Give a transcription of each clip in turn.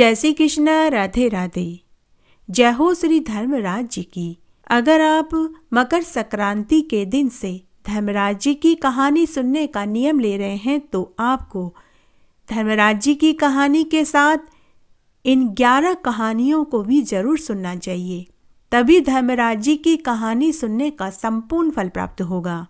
जय श्री कृष्ण, राधे राधे। जय हो श्री धर्मराज जी की। अगर आप मकर संक्रांति के दिन से धर्मराज जी की कहानी सुनने का नियम ले रहे हैं तो आपको धर्मराज जी की कहानी के साथ इन ग्यारह कहानियों को भी ज़रूर सुनना चाहिए। तभी धर्मराज जी की कहानी सुनने का संपूर्ण फल प्राप्त होगा।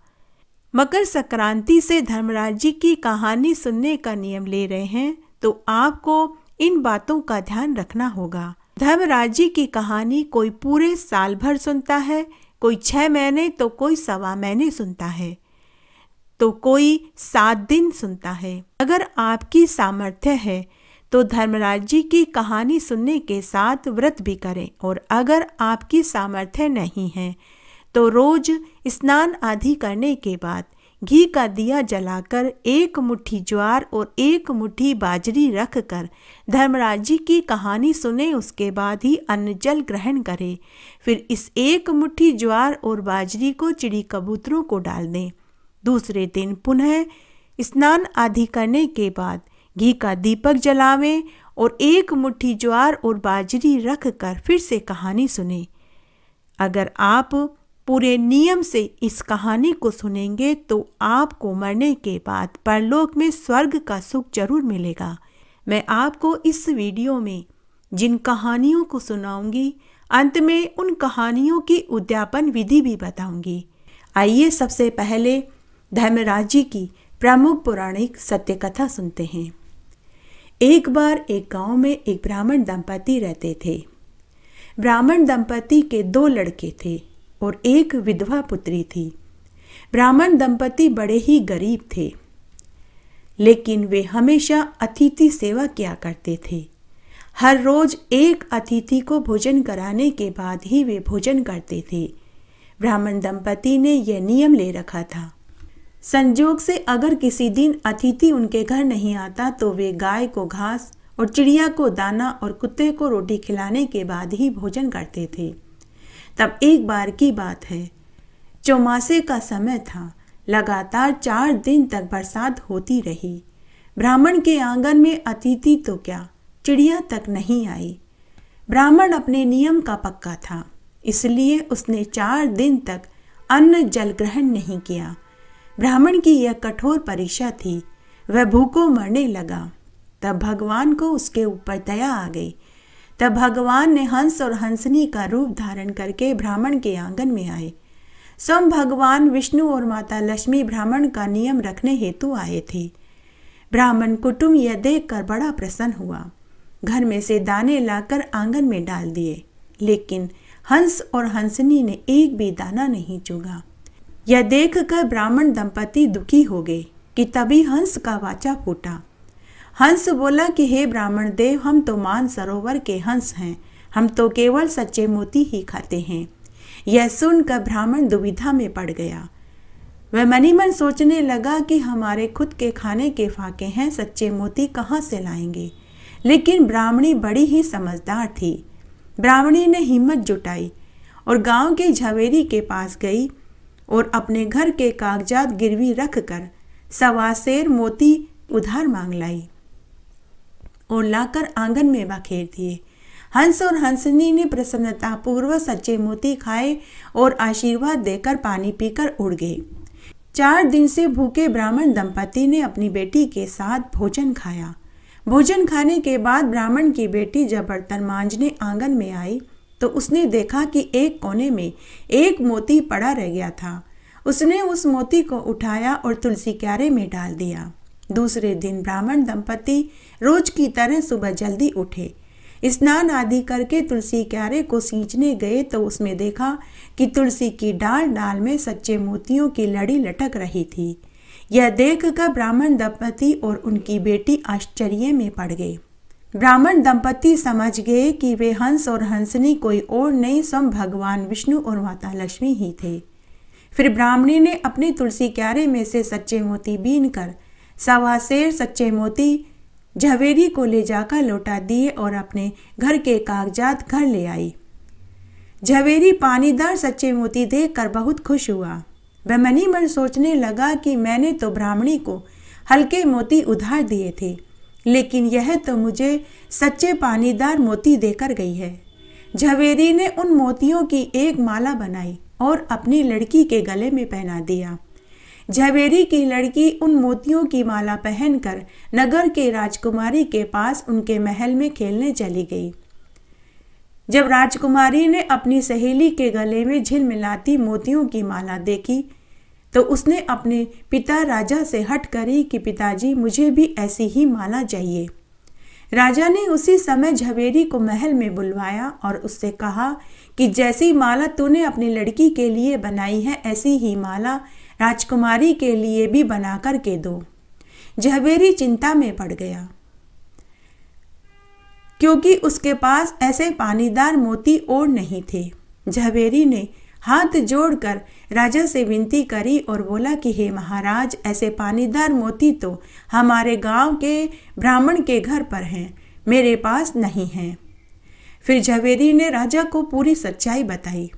मकर संक्रांति से धर्मराज जी की कहानी सुनने का नियम ले रहे हैं तो आपको इन बातों का ध्यान रखना होगा। धर्मराज जी की कहानी कोई पूरे साल भर सुनता है, कोई छह महीने तो कोई सवा महीने सुनता है तो कोई सात दिन सुनता है। अगर आपकी सामर्थ्य है तो धर्मराज जी की कहानी सुनने के साथ व्रत भी करें और अगर आपकी सामर्थ्य नहीं है तो रोज स्नान आदि करने के बाद घी का दिया जलाकर एक मुट्ठी ज्वार और एक मुट्ठी बाजरी रखकर धर्मराज जी की कहानी सुने, उसके बाद ही अन्न जल ग्रहण करें। फिर इस एक मुट्ठी ज्वार और बाजरी को चिड़ी कबूतरों को डाल दें दूसरे दिन पुनः स्नान आदि करने के बाद घी का दीपक जलावें और एक मुट्ठी ज्वार और बाजरी रख कर फिर से कहानी सुने। अगर आप पूरे नियम से इस कहानी को सुनेंगे तो आपको मरने के बाद परलोक में स्वर्ग का सुख ज़रूर मिलेगा। मैं आपको इस वीडियो में जिन कहानियों को सुनाऊँगी, अंत में उन कहानियों की उद्यापन विधि भी बताऊँगी। आइए सबसे पहले धर्मराज जी की प्रमुख पौराणिक सत्य कथा सुनते हैं। एक बार एक गाँव में एक ब्राह्मण दंपति रहते थे। ब्राह्मण दंपति के दो लड़के थे। और एक विधवा पुत्री थी। ब्राह्मण दंपति बड़े ही गरीब थे। लेकिन वे हमेशा अतिथि सेवा किया करते थे। हर रोज एक अतिथि को भोजन कराने के बाद ही वे भोजन करते थे। ब्राह्मण दंपति ने यह नियम ले रखा था। संजोग से अगर किसी दिन अतिथि उनके घर नहीं आता तो वे गाय को घास और चिड़िया को दाना और कुत्ते को रोटी खिलाने के बाद ही भोजन करते थे। तब एक बार की बात है। चौमासे का समय था। लगातार चार दिन तक बरसात होती रही। ब्राह्मण के आँगन में अतिथि तो क्या? चिड़िया तक नहीं आई। ब्राह्मण अपने नियम का पक्का था। इसलिए उसने चार दिन तक अन्न जल ग्रहण नहीं किया। ब्राह्मण की यह कठोर परीक्षा थी। वह भूखों मरने लगा। तब भगवान को उसके ऊपर दया आ गई। तब भगवान ने हंस और हंसनी का रूप धारण करके ब्राह्मण के आँगन में आए। स्वयं भगवान विष्णु और माता लक्ष्मी ब्राह्मण का नियम रखने हेतु आए थे। ब्राह्मण कुटुंब यह देखकर बड़ा प्रसन्न हुआ। घर में से दाने लाकर आँगन में डाल दिए, लेकिन हंस और हंसनी ने एक भी दाना नहीं चुगा। यह देखकर ब्राह्मण दंपति दुखी हो गए कि तभी हंस का वाचा फूटा। हंस बोला कि, हे ब्राह्मण देव, हम तो मान सरोवर के हंस हैं। हम तो केवल सच्चे मोती ही खाते हैं। यह सुनकर ब्राह्मण दुविधा में पड़ गया। वह मनी मन सोचने लगा कि हमारे खुद के खाने के फाके हैं, सच्चे मोती कहाँ से लाएँगे? लेकिन ब्राह्मणी बड़ी ही समझदार थी। ब्राह्मणी ने हिम्मत जुटाई और गाँव के झवेरी के पास गई और अपने घर के कागजात गिरवी रख कर सवासेर मोती उधार मांग लाई। और लाकर आँगन में बखेर दिए। हंस और हंसनी ने प्रसन्नता पूर्वक सच्चे मोती खाए और आशीर्वाद देकर पानी पीकर उड़ गए। चार दिन से भूखे ब्राह्मण दंपति ने अपनी बेटी के साथ भोजन खाया। भोजन खाने के बाद ब्राह्मण की बेटी जब बर्तन मांझने आँगन में आई तो उसने देखा कि एक कोने में एक मोती पड़ा रह गया था। उसने उस मोती को उठाया और तुलसी क्यारे में डाल दिया। दूसरे दिन ब्राह्मण दंपति रोज की तरह सुबह जल्दी उठे। स्नान आदि करके तुलसी क्यारे को सींचने गए तो उसमें देखा कि तुलसी की डाल डाल में सच्चे मोतियों की लड़ी लटक रही थी। यह देखकर ब्राह्मण दंपति और उनकी बेटी आश्चर्य में पड़ गए। ब्राह्मण दंपति समझ गए कि वे हंस और हंसनी कोई और नहीं, स्वयं भगवान विष्णु और माता लक्ष्मी ही थे। फिर ब्राह्मणी ने अपनी तुलसी क्यारे में से सच्चे मोती बीन कर सवा शेर सच्चे मोती झवेरी को ले जाकर लौटा दिए और अपने घर के कागजात घर ले आई। झवेरी पानीदार सच्चे मोती देख कर बहुत खुश हुआ। वह मनी मन सोचने लगा कि मैंने तो ब्राह्मणी को हल्के मोती उधार दिए थे, लेकिन यह तो मुझे सच्चे पानीदार मोती देकर गई है। झवेरी ने उन मोतियों की एक माला बनाई और अपनी लड़की के गले में पहना दिया। झवेरी की लड़की उन मोतियों की माला पहनकर नगर के राजकुमारी के पास उनके महल में खेलने चली गई। जब राजकुमारी ने अपनी सहेली के गले में झिलमिलाती मोतियों की माला देखी तो उसने अपने पिता राजा से हट करी कि पिताजी, मुझे भी ऐसी ही माला चाहिए। राजा ने उसी समय झवेरी को महल में बुलवाया और उससे कहा कि जैसी माला तूने अपनी लड़की के लिए बनाई है, ऐसी ही माला राजकुमारी के लिए भी बना कर के दो। झवेरी चिंता में पड़ गया। क्योंकि उसके पास ऐसे पानीदार मोती और नहीं थे। झवेरी ने हाथ जोड़कर राजा से विनती करी और बोला कि, हे महाराज, ऐसे पानीदार मोती तो हमारे गाँव के ब्राह्मण के घर पर हैं, मेरे पास नहीं हैं। फिर झवेरी ने राजा को पूरी सच्चाई बताई।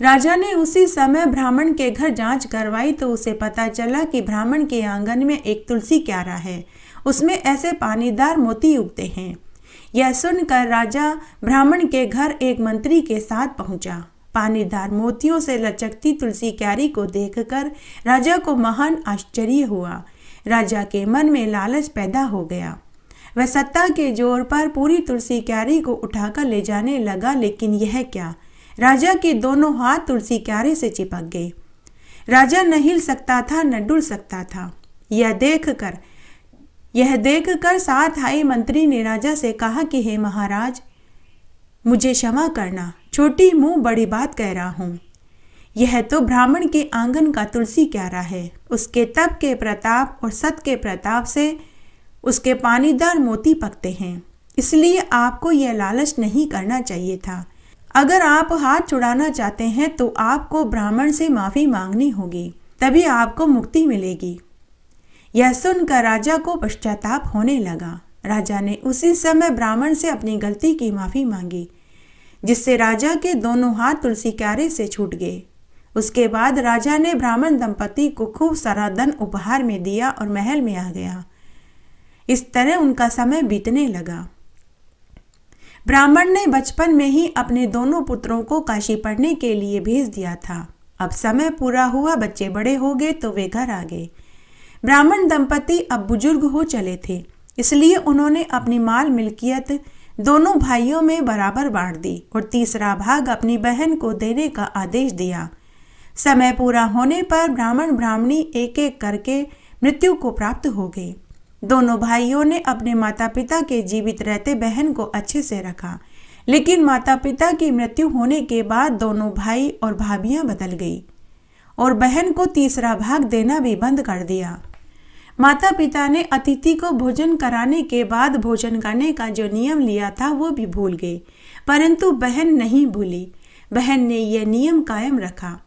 राजा ने उसी समय ब्राह्मण के घर जाँच करवाई तो उसे पता चला कि ब्राह्मण के आँगन में एक तुलसी क्यारा है। उसमें ऐसे पानीदार मोती उगते हैं। यह सुनकर राजा ब्राह्मण के घर एक मंत्री के साथ पहुँचा। पानीदार मोतियों से लचकती तुलसी क्यारी को देखकर राजा को महान आश्चर्य हुआ। राजा के मन में लालच पैदा हो गया। वह सत्ता के ज़ोर पर पूरी तुलसी क्यारी को उठाकर ले जाने लगा, लेकिन यह क्या? राजा के दोनों हाथ तुलसी क्यारे से चिपक गए। राजा न हिल सकता था, न डुल सकता था। यह देखकर यह देखकर साथ आए मंत्री ने राजा से कहा कि, हे महाराज, मुझे क्षमा करना। छोटी मुँह बड़ी बात कह रहा हूँ। यह तो ब्राह्मण के आँगन का तुलसी क्यारा है। उसके तप के प्रताप और सत के प्रताप से उसके पानीदार मोती पकते हैं। इसलिए आपको यह लालच नहीं करना चाहिए था। अगर आप हाथ छुड़ाना चाहते हैं तो आपको ब्राह्मण से माफ़ी मांगनी होगी, तभी आपको मुक्ति मिलेगी। यह सुनकर राजा को पश्चाताप होने लगा। राजा ने उसी समय ब्राह्मण से अपनी गलती की माफ़ी मांगी, जिससे राजा के दोनों हाथ तुलसी क्यारे से छूट गए। उसके बाद राजा ने ब्राह्मण दंपति को खूब सारा धन उपहार में दिया और महल में आ गया। इस तरह उनका समय बीतने लगा। ब्राह्मण ने बचपन में ही अपने दोनों पुत्रों को काशी पढ़ने के लिए भेज दिया था। अब समय पूरा हुआ, बच्चे बड़े हो गए तो वे घर आ गए। ब्राह्मण दंपति अब बुज़ुर्ग हो चले थे, इसलिए उन्होंने अपनी माल मिल्कियत दोनों भाइयों में बराबर बांट दी और तीसरा भाग अपनी बहन को देने का आदेश दिया। समय पूरा होने पर ब्राह्मण ब्राह्मणी एक एक करके मृत्यु को प्राप्त हो गए। दोनों भाइयों ने अपने माता पिता के जीवित रहते बहन को अच्छे से रखा। लेकिन माता पिता की मृत्यु होने के बाद दोनों भाई और भाभियाँ बदल गई और बहन को तीसरा भाग देना भी बंद कर दिया। माता पिता ने अतिथि को भोजन कराने के बाद भोजन करने का जो नियम लिया था वो भी भूल गए परंतु बहन नहीं भूली। बहन ने यह नियम कायम रखा।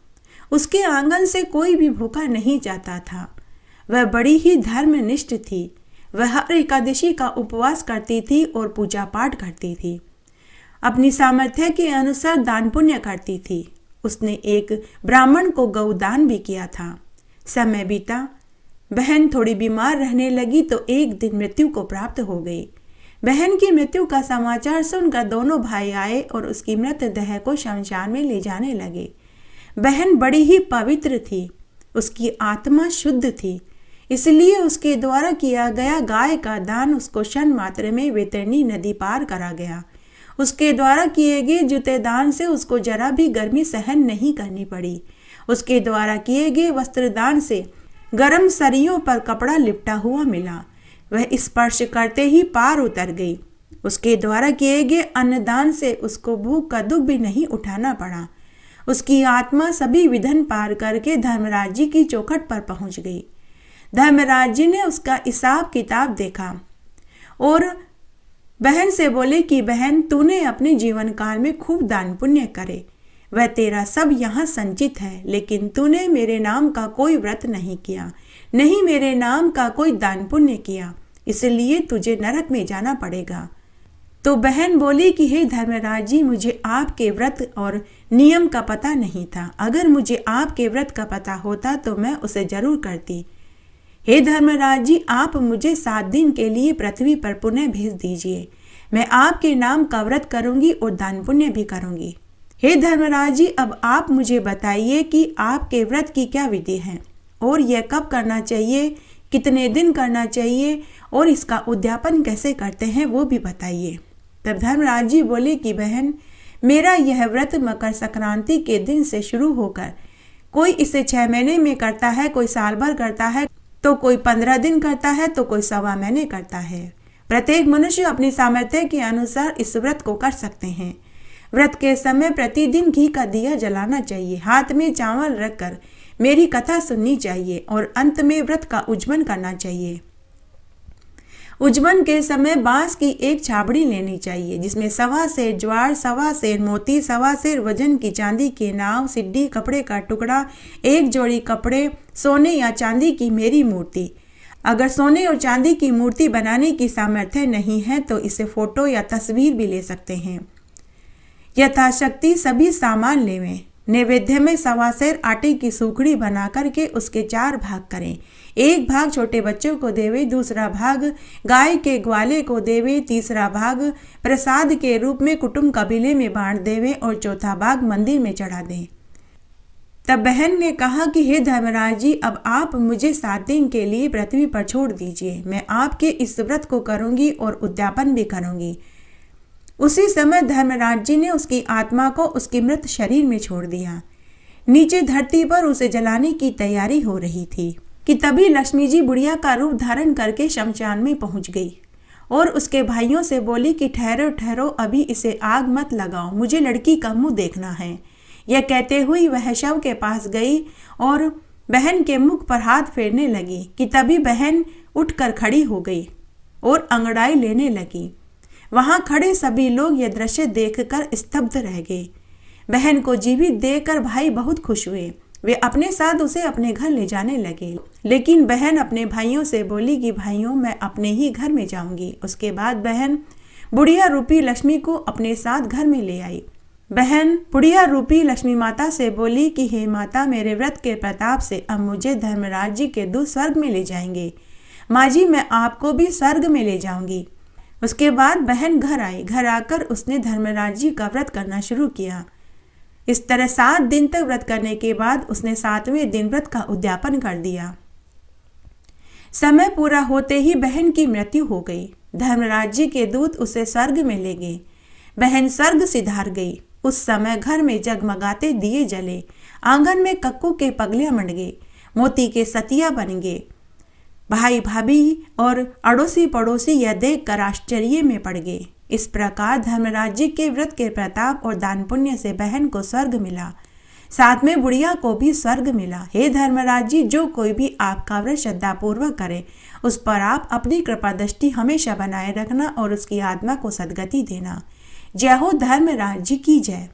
उसके आँगन से कोई भी भूखा नहीं जाता था। वह बड़ी ही धर्मनिष्ठ थी। वह हर एकादशी का उपवास करती थी और पूजा पाठ करती थी। अपनी सामर्थ्य के अनुसार दान पुण्य करती थी। उसने एक ब्राह्मण को गौदान भी किया था। समय बीता। बहन थोड़ी बीमार रहने लगी तो एक दिन मृत्यु को प्राप्त हो गई। बहन की मृत्यु का समाचार सुनकर दोनों भाई आए और उसकी मृत मृतदेह को शमशान में ले जाने लगे। बहन बड़ी ही पवित्र थी। उसकी आत्मा शुद्ध थी। इसलिए उसके द्वारा किया गया गाय का दान उसको क्षण मात्र में वेतरनी नदी पार करा गया। उसके द्वारा किए गए जूते दान से उसको जरा भी गर्मी सहन नहीं करनी पड़ी। उसके द्वारा किए गए वस्त्र दान से गर्म सरियों पर कपड़ा लिपटा हुआ मिला। वह स्पर्श करते ही पार उतर गई। उसके द्वारा किए गए अन्नदान से उसको भूख का दुख भी नहीं उठाना पड़ा। उसकी आत्मा सभी विधन पार करके धर्मराज जी की चौखट पर पहुँच गई। धर्मराज जी ने उसका हिसाब किताब देखा और बहन से बोले कि, बहन, तूने अपने जीवन काल में खूब दान पुण्य करे। वह तेरा सब यहाँ संचित है, लेकिन तूने मेरे नाम का कोई व्रत नहीं किया, नहीं मेरे नाम का कोई दान पुण्य किया, इसलिए तुझे नरक में जाना पड़ेगा। तो बहन बोली कि, हे धर्मराज जी मुझे आपके व्रत और नियम का पता नहीं था। अगर मुझे आपके व्रत का पता होता तो मैं उसे ज़रूर करती। हे धर्मराज जी, आप मुझे सात दिन के लिए पृथ्वी पर पुनः भेज दीजिए। मैं आपके नाम का व्रत करूँगी और दान पुण्य भी करूँगी। हे धर्मराज जी, अब आप मुझे बताइए कि आपके व्रत की क्या विधि है और यह कब करना चाहिए, कितने दिन करना चाहिए और इसका उद्यापन कैसे करते हैं वो भी बताइए। तब धर्मराज जी बोले कि, बहन, मेरा यह व्रत मकर संक्रांति के दिन से शुरू होकर, कोई इसे छह महीने में करता है, कोई साल भर करता है तो कोई पंद्रह दिन करता है तो कोई सवा महीने करता है। प्रत्येक मनुष्य अपनी सामर्थ्य के अनुसार इस व्रत को कर सकते हैं। व्रत के समय प्रतिदिन घी का दिया जलाना चाहिए। हाथ में चावल रखकर मेरी कथा सुननी चाहिए और अंत में व्रत का उज्जवन करना चाहिए। उज्जवल के समय बाँस की एक छाबड़ी लेनी चाहिए, जिसमें सवा सेर ज्वार, सवा सेर मोती, सवा सेर वज़न की चांदी के नाव, सिड्डी कपड़े का टुकड़ा, एक जोड़ी कपड़े, सोने या चांदी की मेरी मूर्ति। अगर सोने और चांदी की मूर्ति बनाने की सामर्थ्य नहीं है तो इसे फ़ोटो या तस्वीर भी ले सकते हैं। यथाशक्ति सभी सामान लेवें। नैवेद्य में सवासेर आटे की सूखड़ी बना करके उसके चार भाग करें। एक भाग छोटे बच्चों को देवे, दूसरा भाग गाय के ग्वाले को देवे, तीसरा भाग प्रसाद के रूप में कुटुंब कबीले में बांट देवे और चौथा भाग मंदिर में चढ़ा दें। तब बहन ने कहा कि, हे धर्मराज जी, अब आप मुझे सात दिन के लिए पृथ्वी पर छोड़ दीजिए। मैं आपके इस व्रत को करूँगी और उद्यापन भी करूँगी। उसी समय धर्मराज जी ने उसकी आत्मा को उसके मृत शरीर में छोड़ दिया। नीचे धरती पर उसे जलाने की तैयारी हो रही थी। कि तभी लक्ष्मी जी बुढ़िया का रूप धारण करके शमशान में पहुँच गई। और उसके भाइयों से बोली कि, ठहरो ठहरो, अभी इसे आग मत लगाओ, मुझे लड़की का मुँह देखना है। यह कहते हुए वह शव के पास गई और बहन के मुख पर हाथ फेरने लगी कि तभी बहन उठकर खड़ी हो गई और अंगड़ाई लेने लगी। वहाँ खड़े सभी लोग यह दृश्य देखकर स्तब्ध रह गए। बहन को जीवित देखकर भाई बहुत खुश हुए। वे अपने साथ उसे अपने घर ले जाने लगे। लेकिन बहन अपने भाइयों से बोली कि, भाइयों, मैं अपने ही घर में जाऊँगी। उसके बाद बहन बुढ़िया रूपी लक्ष्मी को अपने साथ घर में ले आई। बहन बुढ़िया रूपी लक्ष्मी माता से बोली कि, हे माता, मेरे व्रत के प्रताप से अब मुझे धर्मराज जी के दूत स्वर्ग में ले जाएँगे। माँ जी मैं आपको भी स्वर्ग में ले जाऊँगी। उसके बाद बहन घर आई। घर आकर उसने धर्मराज जी का व्रत करना शुरू किया। इस तरह सात दिन तक व्रत करने के बाद उसने सातवें दिन व्रत का उद्यापन कर दिया। समय पूरा होते ही बहन की मृत्यु हो गई। धर्मराज जी के दूत उसे स्वर्ग में ले गए। बहन स्वर्ग सिधार गई। उस समय घर में जगमगाते दिए जले। आँगन में कक्कू के पगले मंड गए मोती के सतिया बन गए। भाई भाभी और अड़ोसी पड़ोसी यह देख कर आश्चर्य में पड़ गए। इस प्रकार धर्मराज्य के व्रत के प्रताप और दान पुण्य से बहन को स्वर्ग मिला। साथ में बुढ़िया को भी स्वर्ग मिला। हे धर्मराज जी जो कोई भी आपका व्रत श्रद्धा पूर्वक करे, उस पर आप अपनी कृपा दृष्टि हमेशा बनाए रखना और उसकी आत्मा को सदगति देना। जय हो धर्मराज जी की जय।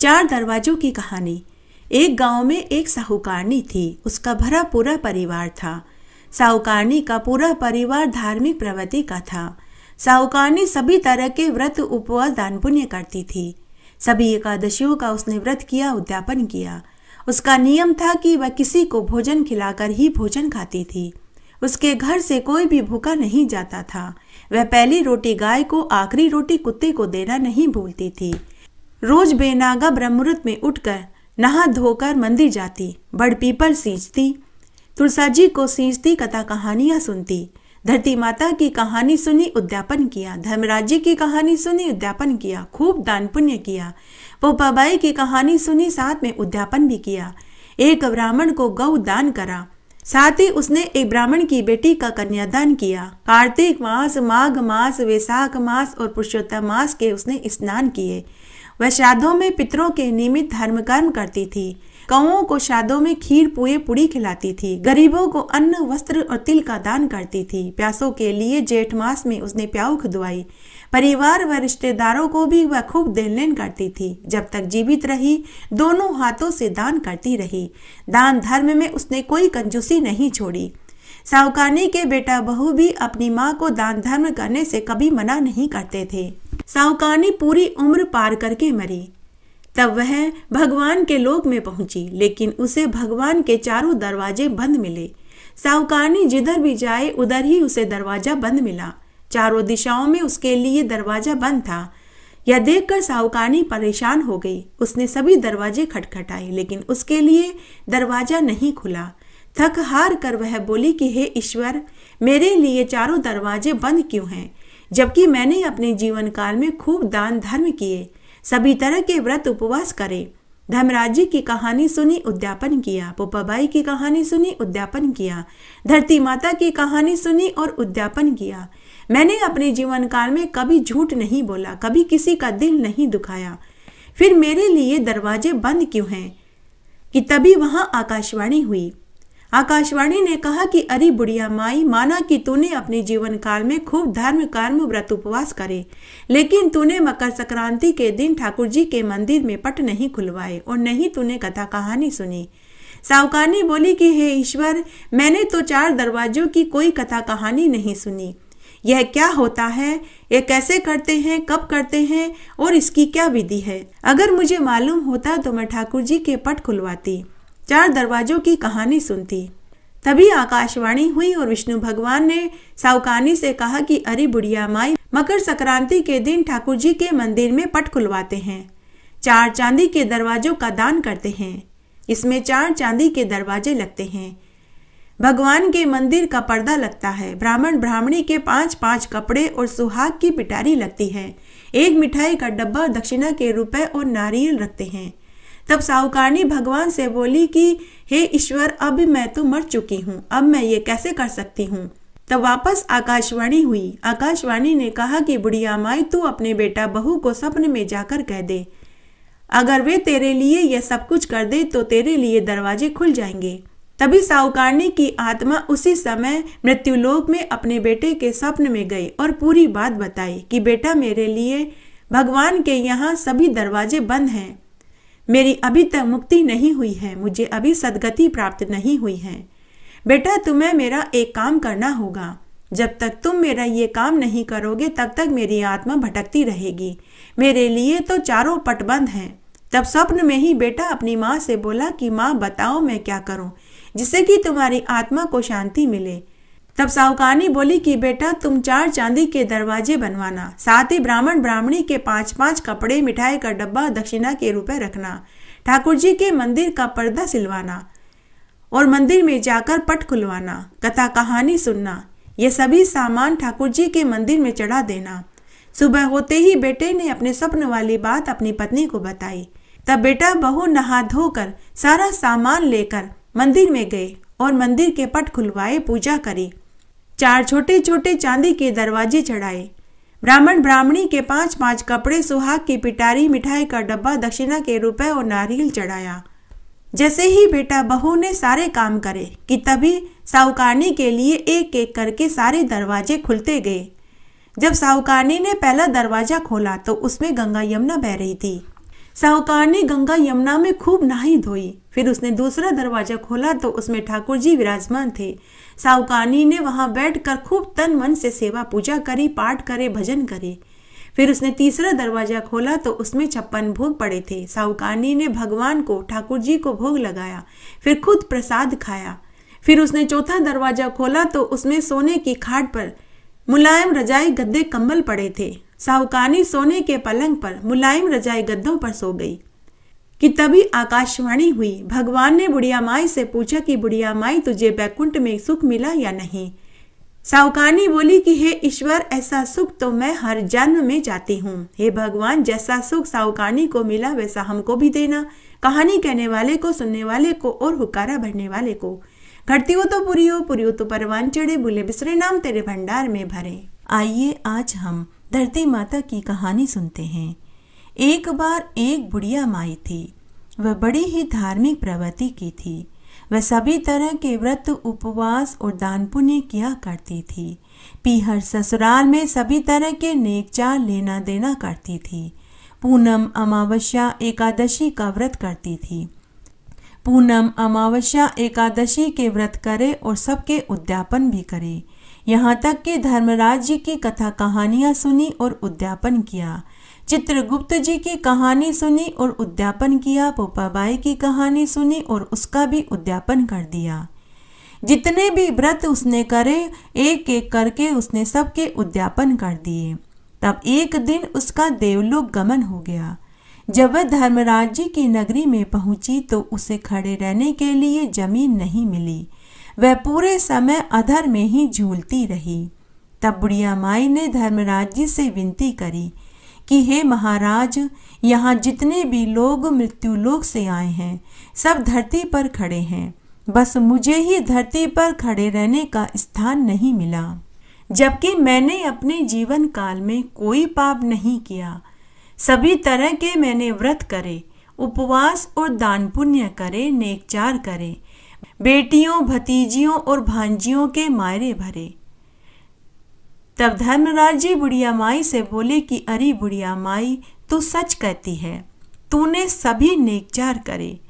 चार दरवाजों की कहानी। एक गाँव में एक साहूकारनी थी। उसका भरा पूरा परिवार था। साहूकारनी का पूरा परिवार धार्मिक प्रवृत्ति का था। साहूकारनी सभी तरह के व्रत उपवास दान पुण्य करती थी। सभी एकादशियों का उसने व्रत किया, उद्यापन किया। उसका नियम था कि वह किसी को भोजन खिलाकर ही भोजन खाती थी। उसके घर से कोई भी भूखा नहीं जाता था। वह पहली रोटी गाय को, आखिरी रोटी कुत्ते को देना नहीं भूलती थी। रोज बेनागा ब्रह्ममुहूर्त में उठकर नहा धोकर मंदिर जाती, बड़ पीपल सींचती। तुलसा जी को सींचती, कथा कहानियाँ सुनती। धरती माता की कहानी सुनी, उद्यापन किया। धर्मराज्य की कहानी सुनी, उद्यापन किया। खूब दान पुण्य किया। पोपाबाई की कहानी सुनी, साथ में उद्यापन भी किया। एक ब्राह्मण को गौ दान करा। साथ ही उसने एक ब्राह्मण की बेटी का कन्यादान किया। कार्तिक मास, माघ मास, वैशाख मास और पुरुषोत्तम मास के उसने स्नान किए। वह श्राद्धों में पितरों के निमित्त धर्म कर्म करती थी। कौओं को शादों में खीर पुए पुड़ी खिलाती थी। गरीबों को अन्न, वस्त्र और तिल का दान करती थी। प्यासों के लिए जेठ मास में उसने प्याऊ खुदवाई। परिवार व रिश्तेदारों को भी वह खूब देन लेन करती थी। जब तक जीवित रही, दोनों हाथों से दान करती रही। दान धर्म में उसने कोई कंजूसी नहीं छोड़ी। साहूकानी के बेटा बहू भी अपनी माँ को दान धर्म करने से कभी मना नहीं करते थे। साहूकानी पूरी उम्र पार करके मरी। तब वह भगवान के लोक में पहुँची, लेकिन उसे भगवान के चारों दरवाजे बंद मिले। साहूकारनी जिधर भी जाए, उधर ही उसे दरवाज़ा बंद मिला। चारों दिशाओं में उसके लिए दरवाज़ा बंद था। यह देखकर साहूकारनी परेशान हो गई। उसने सभी दरवाजे खटखटाए, लेकिन उसके लिए दरवाज़ा नहीं खुला। थक हार कर वह बोली कि, हे ईश्वर, मेरे लिए चारों दरवाजे बंद क्यों हैं? जबकि मैंने अपने जीवन काल में खूब दान धर्म किए सभी तरह के व्रत उपवास करे। धर्मराज की कहानी सुनी, उद्यापन किया। पोपाबाई की कहानी सुनी, उद्यापन किया। धरती माता की कहानी सुनी और उद्यापन किया। मैंने अपने जीवन काल में कभी झूठ नहीं बोला, कभी किसी का दिल नहीं दुखाया। फिर मेरे लिए दरवाजे बंद क्यों हैं? कि तभी वहाँ आकाशवाणी हुई। आकाशवाणी ने कहा कि अरे बुढ़िया माई, माना कि तूने अपने जीवन काल में खूब धर्म, कर्म, व्रत उपवास करे, लेकिन तूने मकर संक्रांति के दिन ठाकुर जी के मंदिर में पट नहीं खुलवाए और नहीं तूने कथा कहानी सुनी। सावकानी बोली कि, हे ईश्वर, मैंने तो चार दरवाजों की कोई कथा कहानी नहीं सुनी। यह क्या होता है? ये कैसे करते हैं? कब करते हैं? और इसकी क्या विधि है? अगर मुझे मालूम होता तो मैं ठाकुर जी के पट खुलवाती। चार दरवाजों की कहानी सुनती। तभी आकाशवाणी हुई और विष्णु भगवान ने साउकानी से कहा कि, अरे बुढ़िया माई, मकर संक्रांति के दिन ठाकुर जी के मंदिर में पट खुलवाते हैं। चार चांदी के दरवाजों का दान करते हैं। इसमें चार चांदी के दरवाजे लगते हैं। भगवान के मंदिर का पर्दा लगता है। ब्राह्मण ब्राह्मणी के पाँच पाँच कपड़े और सुहाग की पिटारी लगती है। एक मिठाई का डब्बा दक्षिणा के रुपए और नारियल रखते हैं। तब साहूकारनी भगवान से बोली कि, हे ईश्वर, अब मैं तो मर चुकी हूँ, अब मैं ये कैसे कर सकती हूँ? तब वापस आकाशवाणी हुई। आकाशवाणी ने कहा कि, बुढ़िया माई, तू अपने बेटा बहू को सपने में जाकर कह दे। अगर वे तेरे लिए यह सब कुछ कर दे तो तेरे लिए दरवाजे खुल जाएँगे। तभी साहूकारनी की आत्मा उसी समय मृत्युलोक में अपने बेटे के स्वप्न में गई और पूरी बात बताई कि, बेटा मेरे लिए भगवान के यहाँ सभी दरवाजे बंद हैं। मेरी अभी तक मुक्ति नहीं हुई है, मुझे अभी सदगति प्राप्त नहीं हुई है। बेटा, तुम्हें मेरा एक काम करना होगा। जब तक तुम मेरा ये काम नहीं करोगे, तब तक मेरी आत्मा भटकती रहेगी। मेरे लिए तो चारों पटबंद हैं। तब स्वप्न में ही बेटा अपनी माँ से बोला कि, माँ, बताओ मैं क्या करूँ, जिससे कि तुम्हारी आत्मा को शांति मिले। तब साहूकानी बोली कि, बेटा, तुम चार चांदी के दरवाजे बनवाना, साथ ही ब्राह्मण ब्राह्मणी के पाँच पाँच कपड़े, मिठाई का डब्बा, दक्षिणा के रुपए रखना ठाकुर जी के मंदिर का पर्दा सिलवाना और मंदिर में जाकर पट खुलवाना, कथा कहानी सुनना, ये सभी सामान ठाकुर जी के मंदिर में चढ़ा देना। सुबह होते ही बेटे ने अपने स्वप्न वाली बात अपनी पत्नी को बताई। तब बेटा बहु नहा धोकर सारा सामान लेकर मंदिर में गए और मंदिर के पट खुलवाए, पूजा करी। चार छोटे छोटे चांदी के दरवाजे चढ़ाए। ब्राह्मण ब्राह्मणी के पाँच पाँच कपड़े सुहाग की पिटारी, मिठाई का डब्बा, दक्षिणा के रुपए और नारियल चढ़ाया। जैसे ही बेटा बहू ने सारे काम करे कि तभी साहूकारनी के लिए एक एक करके सारे दरवाजे खुलते गए। जब साहूकारनी ने पहला दरवाज़ा खोला तो उसमें गंगा यमुना बह रही थी। साहूकार ने गंगा यमुना में खूब नहाई धोई। फिर उसने दूसरा दरवाज़ा खोला तो उसमें ठाकुर जी विराजमान थे। साहूकारनी ने वहाँ बैठकर खूब तन मन से सेवा पूजा करी, पाठ करे, भजन करे। फिर उसने तीसरा दरवाज़ा खोला तो उसमें छप्पन भोग पड़े थे। साहूकारनी ने भगवान को, ठाकुर जी को भोग लगाया, फिर खुद प्रसाद खाया। फिर उसने चौथा दरवाज़ा खोला तो उसमें सोने की खाट पर मुलायम रजाई गद्दे कंबल पड़े थे। साहूकानी सोने के पलंग पर मुलायम रजाई गद्दों पर सो गई। कि तभी आकाशवाणी हुई, भगवान ने बुढ़िया माई से पूछा कि बुढ़िया माई, तुझे बैकुंठ में सुख मिला या नहीं? सावकानी बोली कि हे ईश्वर, ऐसा सुख तो मैं हर जन्म में चाहती हूँ। हे भगवान, जैसा सुख साहुकानी को मिला, वैसा हमको भी देना। कहानी कहने वाले को, सुनने वाले को और हुकारा भरने वाले को। घटती हो तो पूरी हो पूरी हो तो परवान चढ़े बुले बिसरे नाम तेरे भंडार में भरे। आइए आज हम धरती माता की कहानी सुनते हैं। एक बार एक बुढ़िया माई थी। वह बड़ी ही धार्मिक प्रवृत्ति की थी। वह सभी तरह के व्रत, उपवास और दान पुण्य किया करती थी। पीहर ससुराल में सभी तरह के नेकचार लेना देना करती थी। पूनम अमावस्या एकादशी का व्रत करती थी। पूनम अमावस्या एकादशी के व्रत करे और सबके उद्यापन भी करे। यहाँ तक कि धर्मराज जी की कथा कहानियाँ सुनी और उद्यापन किया। चित्रगुप्त जी की कहानी सुनी और उद्यापन किया पोपाबाई की कहानी सुनी और उसका भी उद्यापन कर दिया। जितने भी व्रत उसने करे एक एक करके उसने सबके उद्यापन कर दिए। तब एक दिन उसका देवलोक गमन हो गया। जब वह धर्मराज जी की नगरी में पहुँची तो उसे खड़े रहने के लिए ज़मीन नहीं मिली। वह पूरे समय अधर में ही झूलती रही। तब बुढ़िया माई ने धर्मराज जी से विनती करी कि हे महाराज, यहाँ जितने भी लोग मृत्यु लोक से आए हैं, सब धरती पर खड़े हैं। बस मुझे ही धरती पर खड़े रहने का स्थान नहीं मिला। जबकि मैंने अपने जीवन काल में कोई पाप नहीं किया। सभी तरह के मैंने व्रत करे, उपवास और दान पुण्य करे, नेकचार करे बेटियों, भतीजियों और भांजियों के मायरे भरे। तब धर्मराज जी बुढ़िया माई से बोले कि, अरे बुढ़िया माई, तू सच कहती है। तूने सभी नेकचार करे,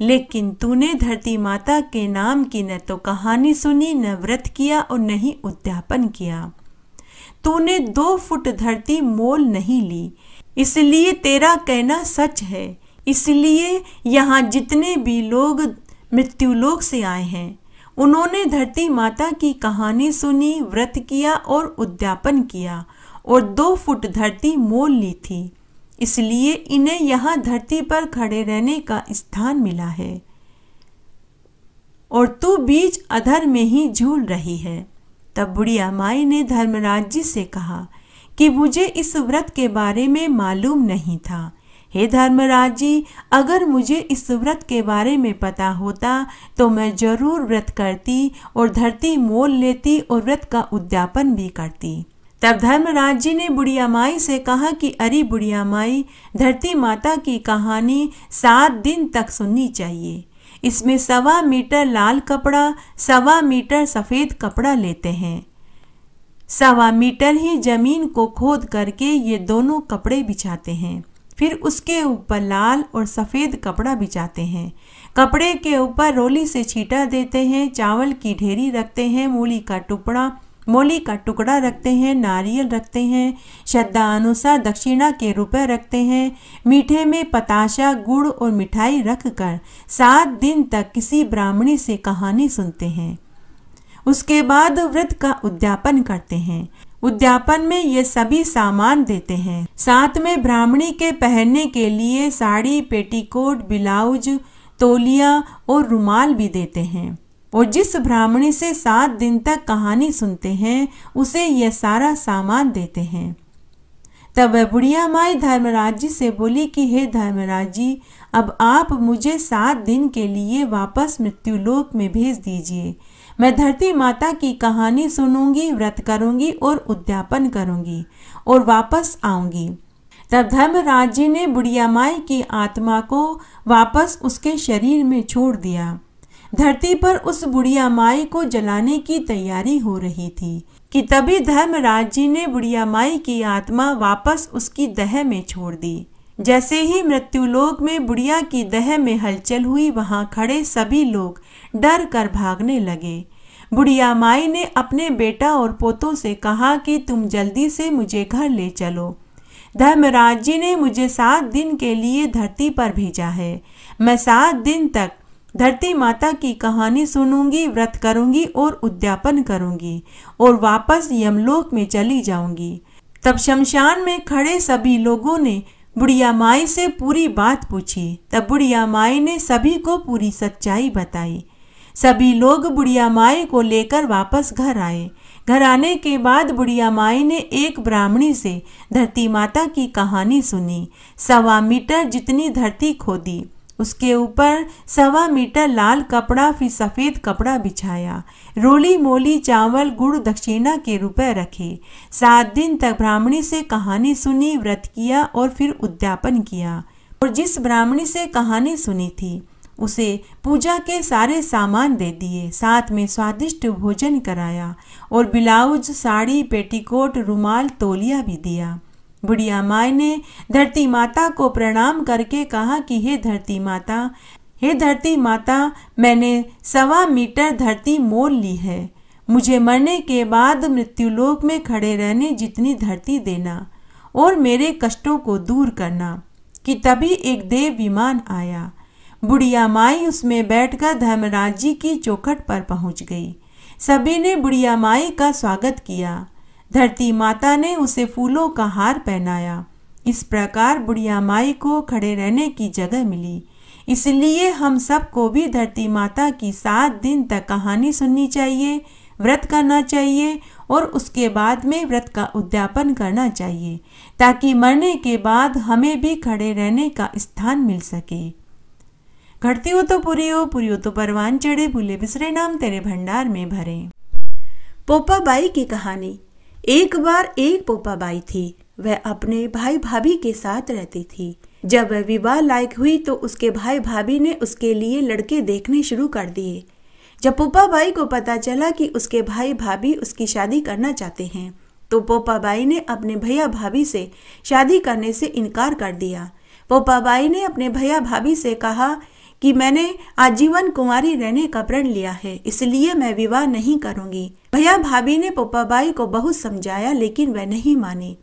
लेकिन तूने धरती माता के नाम की न तो कहानी सुनी, न व्रत किया और न ही उद्यापन किया। तूने दो फुट धरती मोल नहीं ली। इसलिए तेरा कहना सच है। इसलिए यहाँ जितने भी लोग मृत्युलोक से आए हैं। उन्होंने धरती माता की कहानी सुनी, व्रत किया और उद्यापन किया और दो फुट धरती मोल ली थी। इसलिए इन्हें यहाँ धरती पर खड़े रहने का स्थान मिला है। और तू बीज अधर में ही झूल रही है। तब बुढ़िया माई ने धर्मराज जी से कहा कि मुझे इस व्रत के बारे में मालूम नहीं था। हे धर्मराज जी अगर मुझे इस व्रत के बारे में पता होता तो मैं ज़रूर व्रत करती और धरती मोल लेती और व्रत का उद्यापन भी करती। तब धर्मराज जी ने बुढ़िया माई से कहा कि, अरे बुढ़िया माई, धरती माता की कहानी सात दिन तक सुननी चाहिए। इसमें सवा मीटर लाल कपड़ा, सवा मीटर सफ़ेद कपड़ा लेते हैं। सवा मीटर ही ज़मीन को खोद करके ये दोनों कपड़े बिछाते हैं। फिर उसके ऊपर लाल और सफ़ेद कपड़ा बिछाते हैं। कपड़े के ऊपर रोली से छीटा देते हैं, चावल की ढेरी रखते हैं, मूली का टुकड़ा, मोली का टुकड़ा रखते हैं, नारियल रखते हैं, श्रद्धा अनुसार दक्षिणा के रुपए रखते हैं, मीठे में पताशा, गुड़ और मिठाई रख कर सात दिन तक किसी ब्राह्मणी से कहानी सुनते हैं। उसके बाद व्रत का उद्यापन करते हैं। उद्यापन में ये सभी सामान देते हैं। साथ में ब्राह्मणी के पहनने के लिए साड़ी, पेटीकोट, ब्लाउज, तोलिया और रुमाल भी देते हैं। और जिस ब्राह्मणी से सात दिन तक कहानी सुनते हैं, उसे यह सारा सामान देते हैं। तब वह बुढ़िया माई धर्मराज जी से बोली कि, हे धर्मराज जी अब आप मुझे सात दिन के लिए वापस मृत्युलोक में भेज दीजिए। मैं धरती माता की कहानी सुनूँगी, व्रत करूँगी और उद्यापन करूँगी और वापस आऊँगी। तब धर्मराज जी ने बुढ़िया माई की आत्मा को वापस उसके शरीर में छोड़ दिया। धरती पर उस बुढ़िया माई को जलाने की तैयारी हो रही थी कि तभी धर्मराज जी ने बुढ़िया माई की आत्मा वापस उसकी दह में छोड़ दी। जैसे ही मृत्युलोक में बुढ़िया की दह में हलचल हुई, वहाँ खड़े सभी लोग डर कर भागने लगे। बुढ़िया माई ने अपने बेटा और पोतों से कहा कि तुम जल्दी से मुझे घर ले चलो। धर्मराज जी ने मुझे सात दिन के लिए धरती पर भेजा है। मैं सात दिन तक धरती माता की कहानी सुनूँगी, व्रत करूँगी और उद्यापन करूँगी और वापस यमलोक में चली जाऊँगी। तब शमशान में खड़े सभी लोगों ने बुढ़िया माई से पूरी बात पूछी। तब बुढ़िया माई ने सभी को पूरी सच्चाई बताई। सभी लोग बुढ़िया माई को लेकर वापस घर आए। घर आने के बाद बुढ़िया माई ने एक ब्राह्मणी से धरती माता की कहानी सुनी। सवा मीटर जितनी धरती खोदी। उसके ऊपर सवा मीटर लाल कपड़ा, फिर सफ़ेद कपड़ा बिछाया। रोली मोली चावल गुड़ दक्षिणा के रुपए रखे। सात दिन तक ब्राह्मणी से कहानी सुनी, व्रत किया और फिर उद्यापन किया। और जिस ब्राह्मणी से कहानी सुनी थी, उसे पूजा के सारे सामान दे दिए। साथ में स्वादिष्ट भोजन कराया और ब्लाउज, साड़ी, पेटीकोट, रुमाल, तोलिया भी दिया। बुढ़िया माई ने धरती माता को प्रणाम करके कहा कि, हे धरती माता, हे धरती माता, मैंने सवा मीटर धरती मोल ली है। मुझे मरने के बाद मृत्युलोक में खड़े रहने जितनी धरती देना और मेरे कष्टों को दूर करना, कि तभी एक देव विमान आया। बुढ़िया माई उसमें बैठकर धर्मराज जी की चौखट पर पहुँच गई। सभी ने बुढ़िया माई का स्वागत किया। धरती माता ने उसे फूलों का हार पहनाया। इस प्रकार बुढ़िया माई को खड़े रहने की जगह मिली। इसलिए हम सबको भी धरती माता की सात दिन तक कहानी सुननी चाहिए, व्रत करना चाहिए और उसके बाद में व्रत का उद्यापन करना चाहिए, ताकि मरने के बाद हमें भी खड़े रहने का स्थान मिल सके। घटती हो तो पूरी हो पूरी हो तो परवान चढ़े, भूले बिसरे नाम तेरे भंडार में भरे। पोपा बाई की कहानी। एक बार एक पोपा बाई थी। वह अपने भाई भाभी के साथ रहती थी। जब वह विवाह लायक हुई तो उसके भाई भाभी ने उसके लिए लड़के देखने शुरू कर दिए। जब पोपा बाई को पता चला कि उसके भाई भाभी उसकी शादी करना चाहते हैं तो पोपा बाई ने अपने भैया भाभी से शादी करने से इनकार कर दिया। पोपा बाई ने अपने भैया भाभी से कहा कि मैंने आजीवन कुंवारी रहने का प्रण लिया है, इसलिए मैं विवाह नहीं करूँगी। भैया भाभी ने पोपा बाई को बहुत समझाया, लेकिन वह नहीं मानी।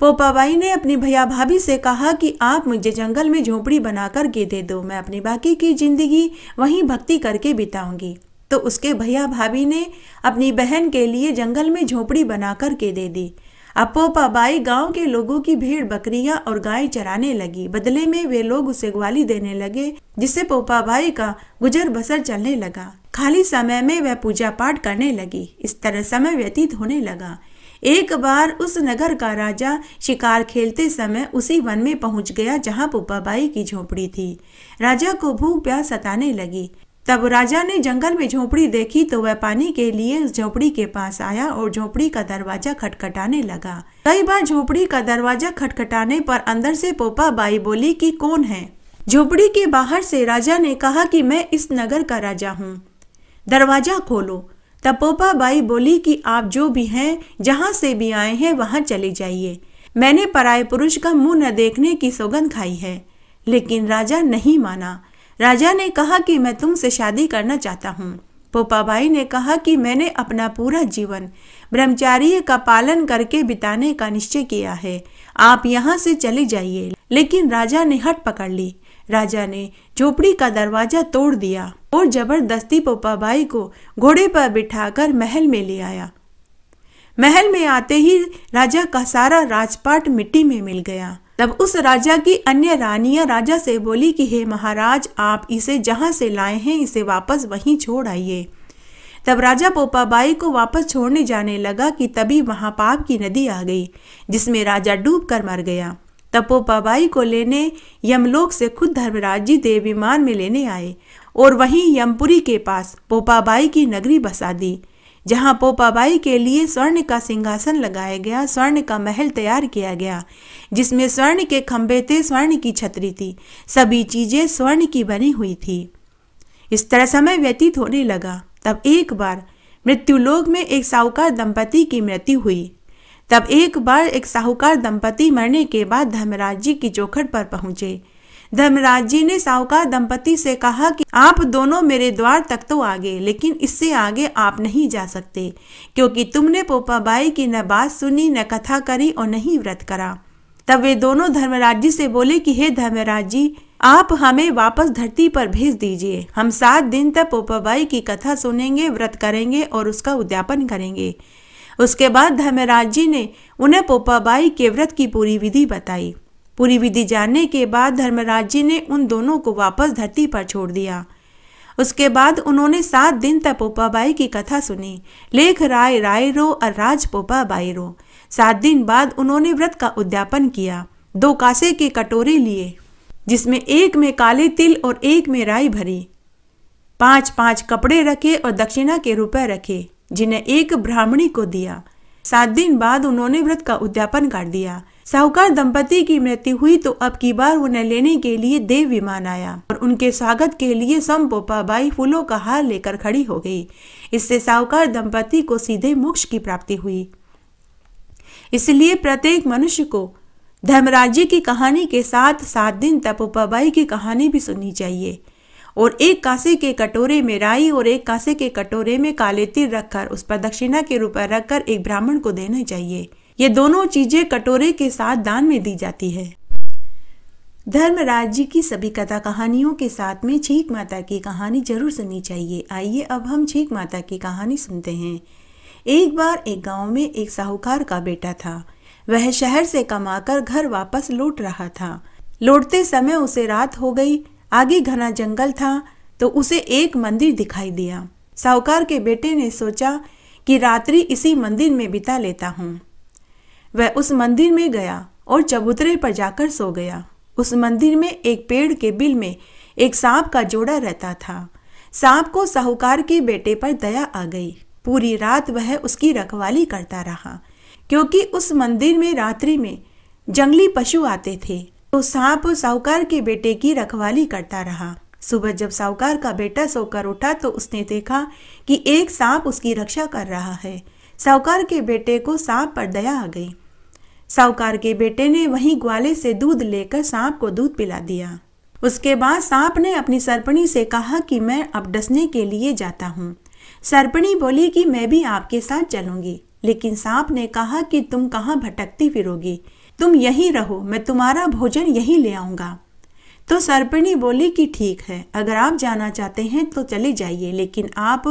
पोपाबाई ने अपनी भैया भाभी से कहा कि आप मुझे जंगल में झोपड़ी बनाकर के दे दो मैं अपनी बाकी की ज़िंदगी वहीं भक्ति करके बिताऊँगी। तो उसके भैया भाभी ने अपनी बहन के लिए जंगल में झोपड़ी बनाकर के दे दी। अब पोपाबाई गाँव के लोगों की भीड़ बकरियाँ और गाय चराने लगी। बदले में वे लोग उसे ग्वाली देने लगे, जिससे पोपाबाई का गुजर बसर चलने लगा। खाली समय में वह पूजा पाठ करने लगी। इस तरह समय व्यतीत होने लगा। एक बार उस नगर का राजा शिकार खेलते समय उसी वन में पहुँच गया, जहाँ पुप्पाबाई की झोपड़ी थी। राजा को भूख प्यास सताने लगी। तब राजा ने जंगल में झोपड़ी देखी तो वह पानी के लिए उस झोपड़ी के पास आया और झोपड़ी का दरवाज़ा खटखटाने लगा। कई बार झोपड़ी का दरवाज़ा खटखटाने पर अंदर से पोपा बाई बोली कि कौन है? झोपड़ी के बाहर से राजा ने कहा कि मैं इस नगर का राजा हूँ। दरवाज़ा खोलो। तपोपा बाई बोली कि आप जो भी हैं, जहाँ से भी आए हैं, वहाँ चले जाइए। मैंने पराय पुरुष का मुँह न देखने की सौगंध खाई है, लेकिन राजा नहीं माना। राजा ने कहा कि मैं तुमसे शादी करना चाहता हूँ। पोपाबाई ने कहा कि मैंने अपना पूरा जीवन ब्रह्मचार्य का पालन करके बिताने का निश्चय किया है। आप यहाँ से चले जाइए। लेकिन राजा ने हट पकड़ ली। राजा ने झोपड़ी का दरवाज़ा तोड़ दिया और ज़बरदस्ती पोपाबाई को घोड़े पर बिठाकर महल में ले आया। महल में आते ही राजा का सारा राजपाट मिट्टी में मिल गया। तब उस राजा की अन्य रानियाँ राजा से बोली कि, हे महाराज, आप इसे जहाँ से लाए हैं, इसे वापस वहीं छोड़ आइए। तब राजा पोपाबाई को वापस छोड़ने जाने लगा कि तभी वहाँ पाप की नदी आ गई, जिसमें राजा डूब कर मर गया। तब पोपाबाई को लेने यमलोक से खुद धर्मराज जी देव विमान में लेने आए और वहीं यमपुरी के पास पोपाबाई की नगरी बसा दी। जहाँ पोपाबाई के लिए स्वर्ण का सिंहासन लगाया गया, स्वर्ण का महल तैयार किया गया, जिसमें स्वर्ण के खंभे थे, स्वर्ण की छतरी थी। सभी चीज़ें स्वर्ण की बनी हुई थी। इस तरह समय व्यतीत होने लगा। तब एक बार मृत्युलोक में एक साहूकार दंपति की मृत्यु हुई। तब एक बार एक साहूकार दंपति मरने के बाद धर्मराज जी की चौखट पर पहुँचे। धर्मराज जी ने साहूकार दंपति से कहा कि आप दोनों मेरे द्वार तक तो आ गए लेकिन इससे आगे आप नहीं जा सकते, क्योंकि तुमने पोपाबाई की न बात सुनी, न कथा करी और नहीं व्रत करा। तब वे दोनों धर्मराज जी से बोले कि, हे धर्मराज जी आप हमें वापस धरती पर भेज दीजिए। हम सात दिन तक पोपाबाई की कथा सुनेंगे, व्रत करेंगे और उसका उद्यापन करेंगे। उसके बाद धर्मराज जी ने उन्हें पोपाबाई के व्रत की पूरी विधि बताई। पूरी विधि जानने के बाद धर्मराज जी ने उन दोनों को वापस धरती पर छोड़ दिया। उसके बाद उन्होंने सात दिन तक पोपाबाई की कथा सुनी। लेख राय राय रो और राज पोपा बाई रो। सात दिन बाद उन्होंने व्रत का उद्यापन किया। दो कासे के कटोरे लिए, जिसमें एक में काले तिल और एक में राई भरी। पाँच पाँच कपड़े रखे और दक्षिणा के रुपए रखे, जिन्हें एक ब्राह्मणी को दिया। सात दिन बाद उन्होंने व्रत का उद्यापन कर दिया। साहूकार दंपति की मृत्यु हुई तो अब की बार उन्हें लेने के लिए देव विमान आया और उनके स्वागत के लिए सम बाई फूलों का हार लेकर खड़ी हो गई। इससे साहूकार दंपति को सीधे मोक्ष की प्राप्ति हुई। इसलिए प्रत्येक मनुष्य को धर्मराज्य की कहानी के साथ सात दिन तक पोपाबाई की कहानी भी सुननी चाहिए और एक कासे के कटोरे में राई और एक कासे के कटोरे में काले तिल रखकर उस पर दक्षिणा के रूप में रखकर एक ब्राह्मण को देना चाहिए। ये दोनों चीज़ें कटोरे के साथ दान में दी जाती है। धर्मराज जी की सभी कथा कहानियों के साथ में छीक माता की कहानी ज़रूर सुननी चाहिए। आइए अब हम छीक माता की कहानी सुनते हैं। एक बार एक गाँव में एक साहूकार का बेटा था। वह शहर से कमाकर घर वापस लौट रहा था। लौटते समय उसे रात हो गई। आगे घना जंगल था तो उसे एक मंदिर दिखाई दिया। साहूकार के बेटे ने सोचा कि रात्रि इसी मंदिर में बिता लेता हूँ। वह उस मंदिर में गया और चबूतरे पर जाकर सो गया। उस मंदिर में एक पेड़ के बिल में एक सांप का जोड़ा रहता था। सांप को साहूकार के बेटे पर दया आ गई। पूरी रात वह उसकी रखवाली करता रहा। क्योंकि उस मंदिर में रात्रि में जंगली पशु आते थे तो सांप साहूकार के बेटे की रखवाली करता रहा। सुबह जब साहूकार का बेटा सोकर उठा तो उसने देखा कि एक सांप उसकी रक्षा कर रहा है। साहूकार के बेटे को सांप पर दया आ गई। साहूकार के बेटे ने वहीं ग्वाले से दूध लेकर सांप को दूध पिला दिया। उसके बाद सांप ने अपनी सरपणी से कहा कि मैं अब डसने के लिए जाता हूँ। सरपणी बोली कि मैं भी आपके साथ चलूँगी, लेकिन सांप ने कहा कि तुम कहाँ भटकती फिरोगी? तुम यहीं रहो, मैं तुम्हारा भोजन यहीं ले आऊँगा। तो सरपणी बोली कि ठीक है, अगर आप जाना चाहते हैं तो चले जाइए, लेकिन आप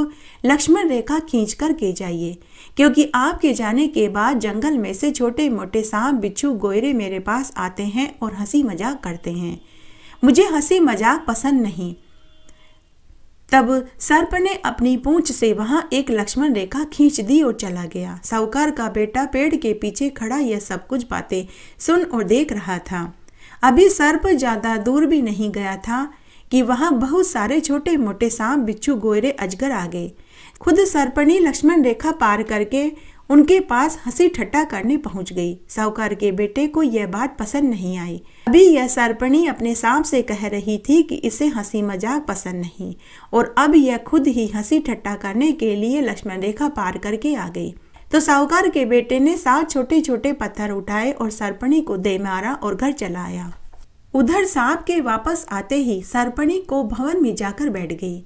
लक्ष्मण रेखा खींच कर के जाइए। क्योंकि आपके जाने के बाद जंगल में से छोटे मोटे सांप, बिच्छू, गोयरे मेरे पास आते हैं और हँसी मज़ाक करते हैं। मुझे हँसी मज़ाक पसंद नहीं। तब सर्प ने अपनी पूंछ से वहाँ एक लक्ष्मण रेखा खींच दी और चला गया। साहूकार का बेटा पेड़ के पीछे खड़ा यह सब कुछ बातें सुन और देख रहा था। अभी सर्प ज़्यादा दूर भी नहीं गया था कि वहाँ बहुत सारे छोटे मोटे सांप, बिच्छू, गोयरे अजगर आ गए। खुद सरपणी लक्ष्मण रेखा पार करके उनके पास हँसी ठट्टा करने पहुँच गई। साहूकार के बेटे को यह बात पसंद नहीं आई। अभी यह सरपणी अपने सांप से कह रही थी कि इसे हँसी मज़ाक पसंद नहीं, और अब यह खुद ही हँसी ठट्टा करने के लिए लक्ष्मण रेखा पार करके आ गई। तो साहूकार के बेटे ने सात छोटे छोटे पत्थर उठाए और सरपणी को दे मारा और घर चला आया। उधर सांप के वापस आते ही सरपणी को भवन में जाकर बैठ गई।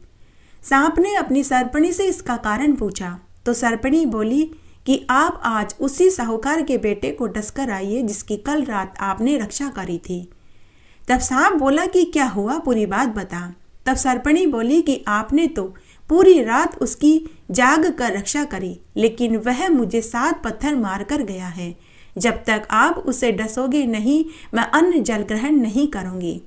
सांप ने अपनी सरपणी से इसका कारण पूछा। तो सरपणी बोली कि आप आज उसी साहूकार के बेटे को डसकर आइए, जिसकी कल रात आपने रक्षा करी थी। तब सांप बोला कि क्या हुआ, पूरी बात बता। तब सरपणी बोली कि आपने तो पूरी रात उसकी जाग कर रक्षा करी, लेकिन वह मुझे सात पत्थर मार कर गया है। जब तक आप उसे डसोगे नहीं, मैं अन्न जल ग्रहण नहीं करूँगी।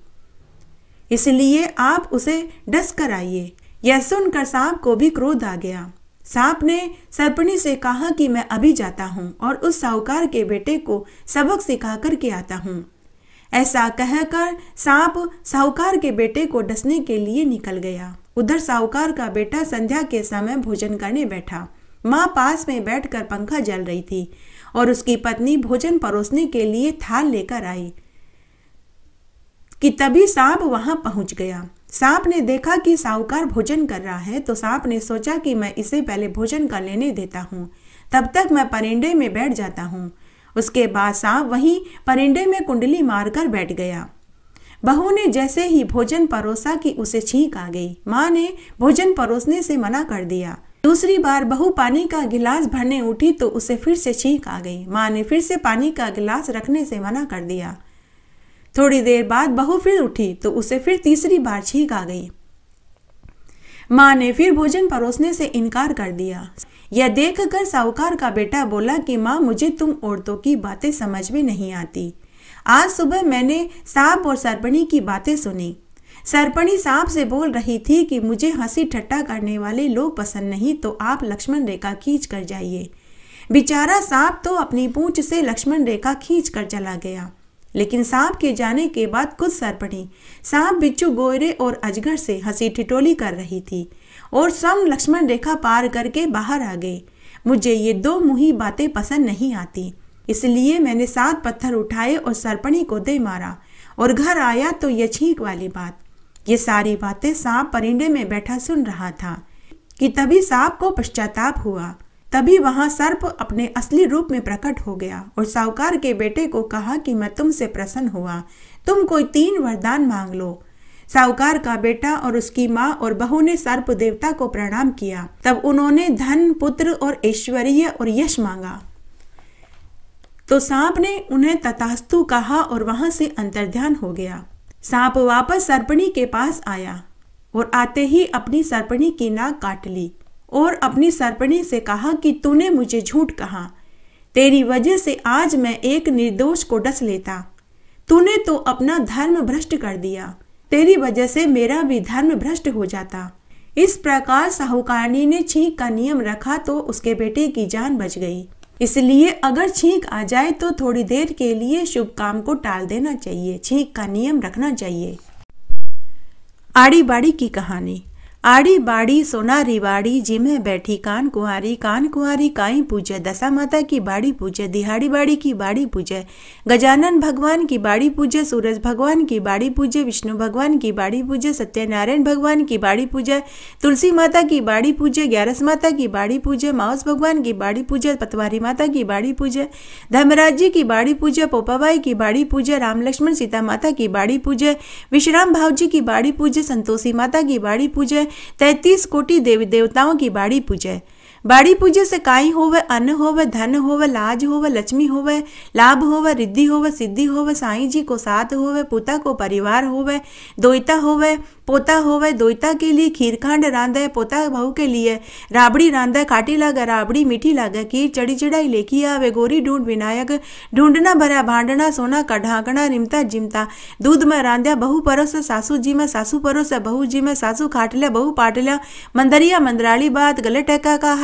इसलिए आप उसे डस कर आइए। यह सुनकर सांप को भी क्रोध आ गया। सांप ने सरपणी से कहा कि मैं अभी जाता हूँ और उस साहूकार के बेटे को सबक सिखा कर के आता हूँ। ऐसा कहकर सांप साहूकार के बेटे को डसने के लिए निकल गया। उधर साहूकार का बेटा संध्या के समय भोजन करने बैठा। माँ पास में बैठकर पंखा जल रही थी और उसकी पत्नी भोजन परोसने के लिए थाल लेकर आई कि तभी सांप वहाँ पहुँच गया। सांप ने देखा कि साहूकार भोजन कर रहा है तो सांप ने सोचा कि मैं इसे पहले भोजन कर लेने देता हूँ। तब तक मैं परिंडे में बैठ जाता हूँ। उसके बाद सांप वहीं परिंडे में कुंडली मारकर बैठ गया। बहू ने जैसे ही भोजन परोसा कि उसे छींक आ गई। माँ ने भोजन परोसने से मना कर दिया। दूसरी बार बहू पानी का गिलास भरने उठी तो उसे फिर से छींक आ गई। माँ ने फिर से पानी का गिलास रखने से मना कर दिया। थोड़ी देर बाद बहू फिर उठी तो उसे फिर तीसरी बार छींक आ गई। माँ ने फिर भोजन परोसने से इनकार कर दिया। यह देखकर साहूकार का बेटा बोला कि, माँ, मुझे तुम औरतों की बातें समझ में नहीं आती। आज सुबह मैंने सांप और सरपणी की बातें सुनी। सरपणी सांप से बोल रही थी कि, मुझे हँसी ठट्टा करने वाले लोग पसंद नहीं तो आप लक्ष्मण रेखा खींच कर जाइए। बेचारा सांप तो अपनी पूंछ से लक्ष्मण रेखा खींच कर चला गया। लेकिन सांप के जाने के बाद कुछ सरपणी सांप बिच्छू गोयरे और अजगर से हँसी ठिटोली कर रही थी और सम लक्ष्मण रेखा पार करके बाहर आ गए। मुझे ये दो मुही बातें पसंद नहीं आती। इसलिए मैंने सात पत्थर उठाए और सरपणी को दे मारा और घर आया तो ये छींक वाली बात। ये सारी बातें सांप परिंडे में बैठा सुन रहा था कि तभी सांप को पश्चाताप हुआ। तभी वहाँ सर्प अपने असली रूप में प्रकट हो गया और साहूकार के बेटे को कहा कि मैं तुमसे प्रसन्न हुआ। तुम कोई तीन वरदान मांग लो। साहूकार का बेटा और उसकी माँ और बहू ने सर्प देवता को प्रणाम किया। तब उन्होंने धन, पुत्र और ऐश्वर्य और यश मांगा। तो सांप ने उन्हें तथास्तु कहा और वहाँ से अंतर्ध्यान हो गया। सांप वापस सर्पणी के पास आया और आते ही अपनी सर्पणी की नाक काट ली। और अपनी सर्पणी से कहा कि तूने मुझे झूठ कहा। तेरी वजह से आज मैं एक निर्दोष को डस लेता। तूने तो अपना धर्म भ्रष्ट कर दिया। तेरी वजह से मेरा भी धर्म भ्रष्ट हो जाता। इस प्रकार साहूकारनी ने छींक का नियम रखा तो उसके बेटे की जान बच गई। इसलिए अगर छींक आ जाए तो थोड़ी देर के लिए शुभ काम को टाल देना चाहिए। छींक का नियम रखना चाहिए। आड़ी बाड़ी की कहानी। आड़ी बाड़ी सोना रिवाड़ी जिमे बैठी कान कुंवारी कान कुंवारी काई पूजे दशा माता की बाड़ी पूजे दिहाड़ी बाड़ी की बाड़ी पूजे गजानन भगवान की बाड़ी पूजे सूरज भगवान की बाड़ी पूजे विष्णु भगवान की बाड़ी पूजे सत्यनारायण भगवान की बाड़ी पूजे तुलसी माता की बाड़ी पूजे ग्यारस माता की बाड़ी पूजे माउस भगवान की बाड़ी पूजे पतवारी माता की बाड़ी पूजे धर्मराज जी की बाड़ी पूजे पोपाबाई की बाड़ी पूजे राम लक्ष्मण सीता माता की बाड़ी पूजे विश्राम भाव जी की बाड़ी पूजे संतोषी माता की बाड़ी पूजे तैतीस कोटि देवी देवताओं की बाड़ी पूजे। बाड़ी पूजे से काई होवे, अन्न होवे, धन होवे, लाज होवे, लक्ष्मी होवे, लाभ होवे, रिद्धि होवे, सिद्धि होवे, साईं जी को साथ होवे, पुता को परिवार होवे दोइता होवे, पोता होवे दोइता के लिए खीरखांड रांधे, पोता बहू के लिए राबड़ी रांधे, काटी लागे, राबड़ी मीठी लागे, खीर चढ़ी चढ़ाई लेखी आवे, गोरी ढूंढ विनायक, ढूंढना भरा, भांडना, सोना का ढाकना, रिमता जिमता, दूध में रांध्या, बहु परोस, सासू जी में सासू परोस, बहू जी में सासू खाट लिया बहू पाट मंदरिया मंदराली बात, गले टैका का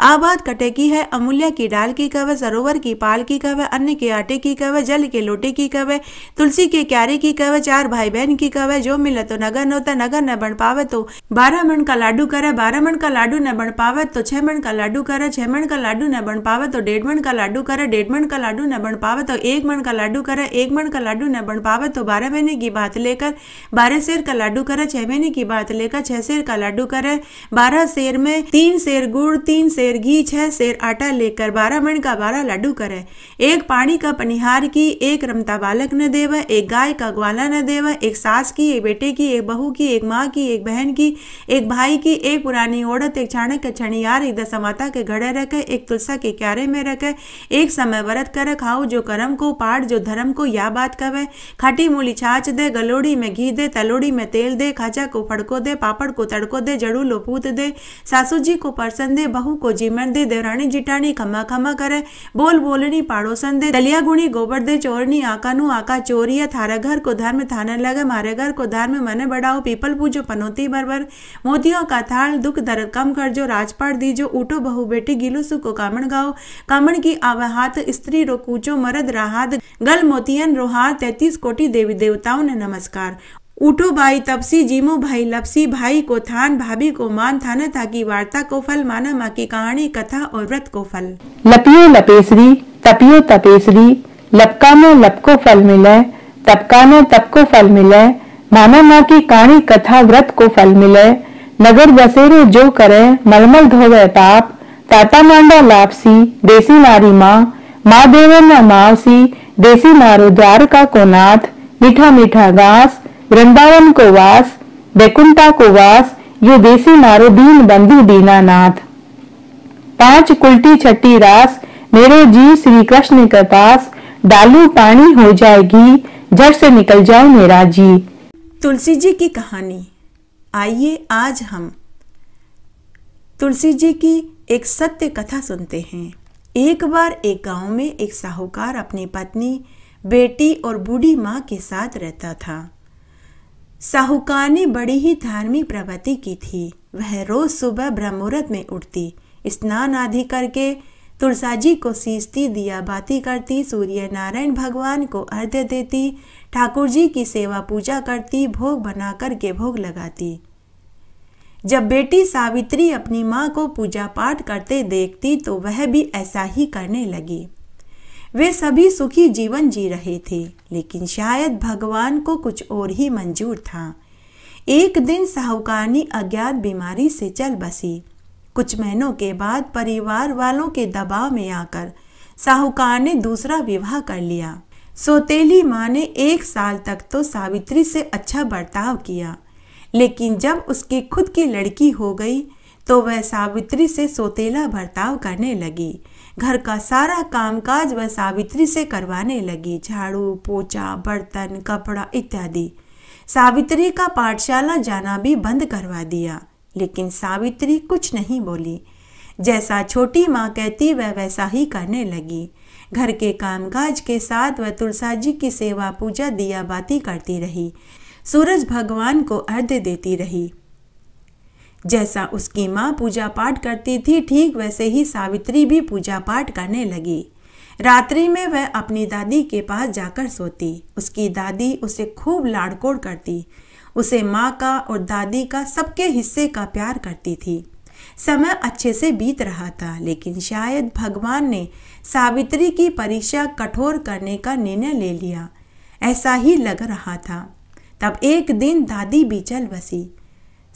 आ बात कटे की है अमूल्य की डाल की कवे सरोवर की पाल की कवे अन्न के आटे की कवे जल के लोटे की कवे तुलसी के क्यारे की कवे चार भाई बहन की कवे जो मिले तो नगर होता नगर न बन पावे तो बारह मन का लाडू करे बारह मन का लाडू न बन पावे तो छह मन का लाडू करे छह मन का लाडू न बन पावे तो डेढ़ मन का लाडू करे डेढ़ मन का लाडू न बन पावे तो एक मन का लाडू करे एक मन का लाडू न बन पावे तो बारह महीने की बात लेकर बारह शेर का लाडू करे छह महीने की बात लेकर छह शेर का लाडू करे बारह शेर में तीन शेर गुड़ तीन शेर घी, छह शेर आटा लेकर बारह मन का बारह लाडू करे। एक पानी का पनिहार की, एक रमता बालक न देवे, एक गाय का ग्वाला न देव, एक सास की, एक बेटे की, एक बहू की, एक माँ की, एक बहन की, एक भाई की, एक पुरानी औरत, एक चाणक्य, छणियार, एक दशमाता के घड़े रखे, एक तुलसा के क्यारे में रखे, एक समय व्रत कर खाओ जो कर्म को पाठ, जो धर्म को या बात कवे खाटी मूली छाछ दे, गलोड़ी में घी दे, तलोड़ी में तेल दे खाचा को फड़को दे, पापड़ को तड़को दे, जड़ू लो लोपूत दे, सासू जी को परसन दे बहू को जीमन दे देवरानी जिटानी खमा खमा करे। बोल बोलनी पाड़ोसन दे। दलिया गुणी गोबर दे, चोरनी आका नु आका चोरिया। थारा घर को धर्म थाने लगे, मारे घर को धर्म मने बढ़ाओ। पीपल पूजो, पनौती बरबर। मोतियों का थाल, दुख दर्द कम कर जो राजपाट दीजो, उठो बहु बेटी, गिलो सुको कामण गाओ। कामण की आवहात स्त्री रो कूचो मरद राहत गल मोतियन रोहार तैतीस कोटि देवी देवताओं ने नमस्कार। उठो भाई, तपसी जीमो भाई, लपसी भाई को थान, भाभी को मान, थान ताकि वार्ता को फल, माना माँ की कहानी, कथा और व्रत को फल। लपियो लपेसरी, तपियो तपेसरी, लपका में लपको फल मिले, तपका में तप को फल मिले, माना माँ की कहानी, कथा, व्रत को फल मिले। नगर बसेरे जो करे, मलमल धोवे पाप, ताता मांडा लापसी, देसी नारी माँ माँ देवन न मावसी, देसी नारो द्वार का कोनाथ मीठा मीठा घास वृंदावन को वास बैकुंठा को वास यो देसी नारो दीन बंधु दीनानाथ। पाँच कुलटी छठी रास, मेरे जी श्री कृष्ण का पास, डालू पानी हो जाएगी, जड़ से निकल जाओ मेरा जी। तुलसी जी की कहानी। आइए आज हम तुलसी जी की एक सत्य कथा सुनते हैं। एक बार एक गाँव में एक साहूकार अपनी पत्नी, बेटी और बूढ़ी माँ के साथ रहता था। साहूकार ने बड़ी ही धार्मिक प्रवृत्ति की थी। वह रोज सुबह ब्रह्मुहूर्त में उठती, स्नान आदि करके तुलसा जी को सींचती दिया बाती करती सूर्य नारायण भगवान को अर्घ्य देती ठाकुर जी की सेवा पूजा करती, भोग बना करके भोग लगाती। जब बेटी सावित्री अपनी माँ को पूजा पाठ करते देखती तो वह भी ऐसा ही करने लगी। वे सभी सुखी जीवन जी रहे थे, लेकिन शायद भगवान को कुछ और ही मंजूर था। एक दिन साहूकारनी अज्ञात बीमारी से चल बसी। कुछ महीनों के बाद परिवार वालों के दबाव में आकर साहूकार ने दूसरा विवाह कर लिया। सोतेली माँ ने एक साल तक तो सावित्री से अच्छा बर्ताव किया, लेकिन जब उसकी खुद की लड़की हो गई तो वह सावित्री से सोतेला बर्ताव करने लगी। घर का सारा कामकाज वह सावित्री से करवाने लगी। झाड़ू, पोछा, बर्तन, कपड़ा इत्यादि। सावित्री का पाठशाला जाना भी बंद करवा दिया, लेकिन सावित्री कुछ नहीं बोली। जैसा छोटी माँ कहती, वह वैसा ही करने लगी। घर के कामकाज के साथ वह तुलसा जी की सेवा पूजा दिया बाती करती रही। सूरज भगवान को अर्घ्य देती रही। जैसा उसकी माँ पूजा पाठ करती थी, ठीक वैसे ही सावित्री भी पूजा पाठ करने लगी। रात्रि में वह अपनी दादी के पास जाकर सोती। उसकी दादी उसे खूब लाड़कोड़ करती। उसे माँ का और दादी का सबके हिस्से का प्यार करती थी। समय अच्छे से बीत रहा था, लेकिन शायद भगवान ने सावित्री की परीक्षा कठोर करने का निर्णय ले लिया। ऐसा ही लग रहा था। तब एक दिन दादी भी चल बसी।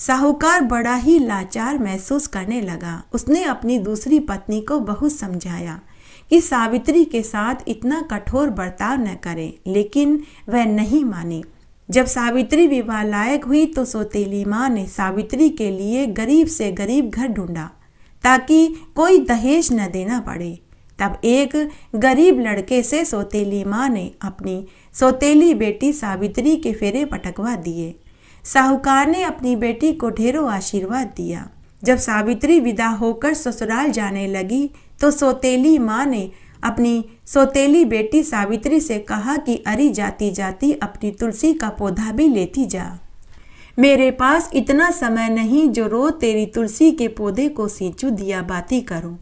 साहूकार बड़ा ही लाचार महसूस करने लगा। उसने अपनी दूसरी पत्नी को बहुत समझाया कि सावित्री के साथ इतना कठोर बर्ताव न करे, लेकिन वह नहीं मानी। जब सावित्री विवाह लायक हुई तो सोतेली माँ ने सावित्री के लिए गरीब से गरीब घर ढूंढा, ताकि कोई दहेज न देना पड़े। तब एक गरीब लड़के से सोतेली माँ ने अपनी सोतेली बेटी सावित्री के फेरे पटकवा दिए। साहूकार ने अपनी बेटी को ढेरों आशीर्वाद दिया। जब सावित्री विदा होकर ससुराल जाने लगी तो सोतेली माँ ने अपनी सोतेली बेटी सावित्री से कहा कि अरी जाती जाती अपनी तुलसी का पौधा भी लेती जा। मेरे पास इतना समय नहीं जो रोज तेरी तुलसी के पौधे को सींचू, दिया बाती करूँ।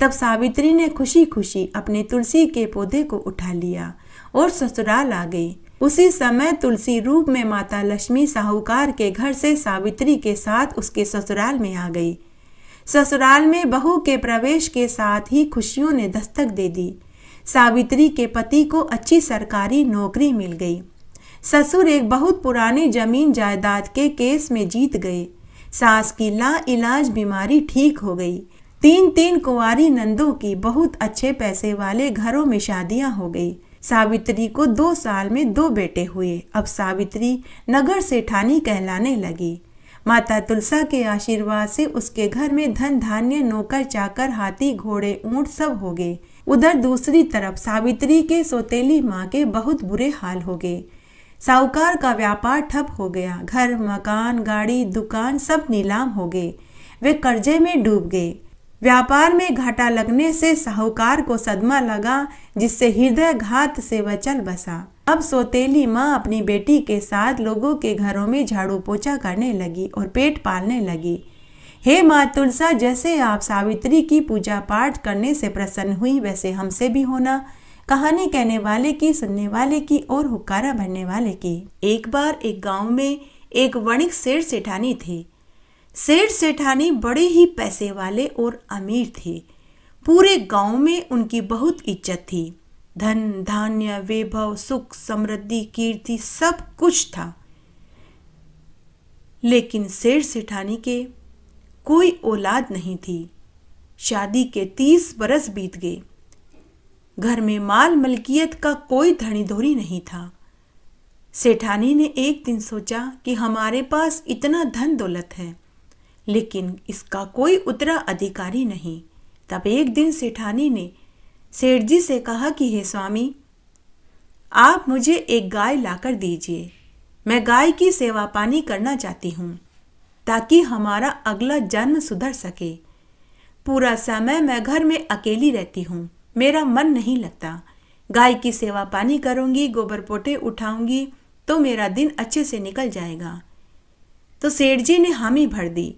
तब सावित्री ने खुशी खुशी अपने तुलसी के पौधे को उठा लिया और ससुराल आ गई। उसी समय तुलसी रूप में माता लक्ष्मी साहूकार के घर से सावित्री के साथ उसके ससुराल में आ गई। ससुराल में बहू के प्रवेश के साथ ही खुशियों ने दस्तक दे दी। सावित्री के पति को अच्छी सरकारी नौकरी मिल गई। ससुर एक बहुत पुरानी ज़मीन जायदाद के केस में जीत गए। सास की ला इलाज बीमारी ठीक हो गई। तीन तीन कुंवारी नंदों की बहुत अच्छे पैसे वाले घरों में शादियाँ हो गई। सावित्री को दो साल में दो बेटे हुए। अब सावित्री नगर से ठानी कहलाने लगी। माता तुलसा के आशीर्वाद से उसके घर में धन धान्य, नौकर, चाकर, हाथी, घोड़े, ऊँट सब हो गए। उधर दूसरी तरफ़ सावित्री के सोतेली माँ के बहुत बुरे हाल हो गए। साहूकार का व्यापार ठप हो गया। घर, मकान, गाड़ी, दुकान सब नीलाम हो गए। वे कर्जे में डूब गए। व्यापार में घाटा लगने से साहूकार को सदमा लगा, जिससे हृदय घात से वह चल बसा। अब सोतेली माँ अपनी बेटी के साथ लोगों के घरों में झाड़ू पोछा करने लगी और पेट पालने लगी। हे माँ तुलसा, जैसे आप सावित्री की पूजा पाठ करने से प्रसन्न हुई, वैसे हमसे भी होना। कहानी कहने वाले की, सुनने वाले की और हुकारा भरने वाले की। एक बार एक गाँव में एक वणिक सेठ सेठानी थे। सेठ सेठानी बड़े ही पैसे वाले और अमीर थे। पूरे गाँव में उनकी बहुत इज़्ज़त थी। धन, धान्य, वैभव, सुख, समृद्धि, कीर्ति सब कुछ था। लेकिन शेर सेठानी के कोई औलाद नहीं थी। शादी के तीस बरस बीत गए। घर में माल मलकियत का कोई धनी धोरी नहीं था। सेठानी ने एक दिन सोचा कि हमारे पास इतना धन दौलत है। लेकिन इसका कोई उतरा अधिकारी नहीं। तब एक दिन सेठानी ने सेठ जी से कहा कि, हे स्वामी, आप मुझे एक गाय लाकर दीजिए। मैं गाय की सेवा पानी करना चाहती हूँ, ताकि हमारा अगला जन्म सुधर सके। पूरा समय मैं घर में अकेली रहती हूँ, मेरा मन नहीं लगता। गाय की सेवा पानी करूँगी, गोबर पोटे उठाऊँगी तो मेरा दिन अच्छे से निकल जाएगा। तो सेठ जी ने हामी भर दी।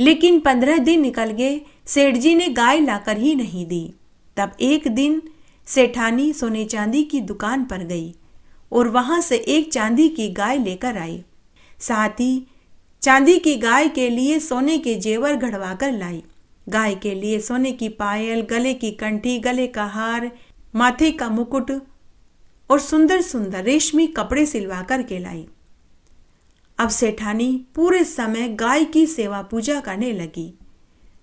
लेकिन पंद्रह दिन निकल गए, सेठ जी ने गाय लाकर ही नहीं दी। तब एक दिन सेठानी सोने चांदी की दुकान पर गई और वहाँ से एक चांदी की गाय लेकर आई। साथ ही चांदी की गाय के लिए सोने के जेवर घड़वा कर लाई। गाय के लिए सोने की पायल, गले की कंठी, गले का हार, माथे का मुकुट और सुंदर सुंदर रेशमी कपड़े सिलवा कर के लाई। अब सेठानी पूरे समय गाय की सेवा पूजा करने लगी।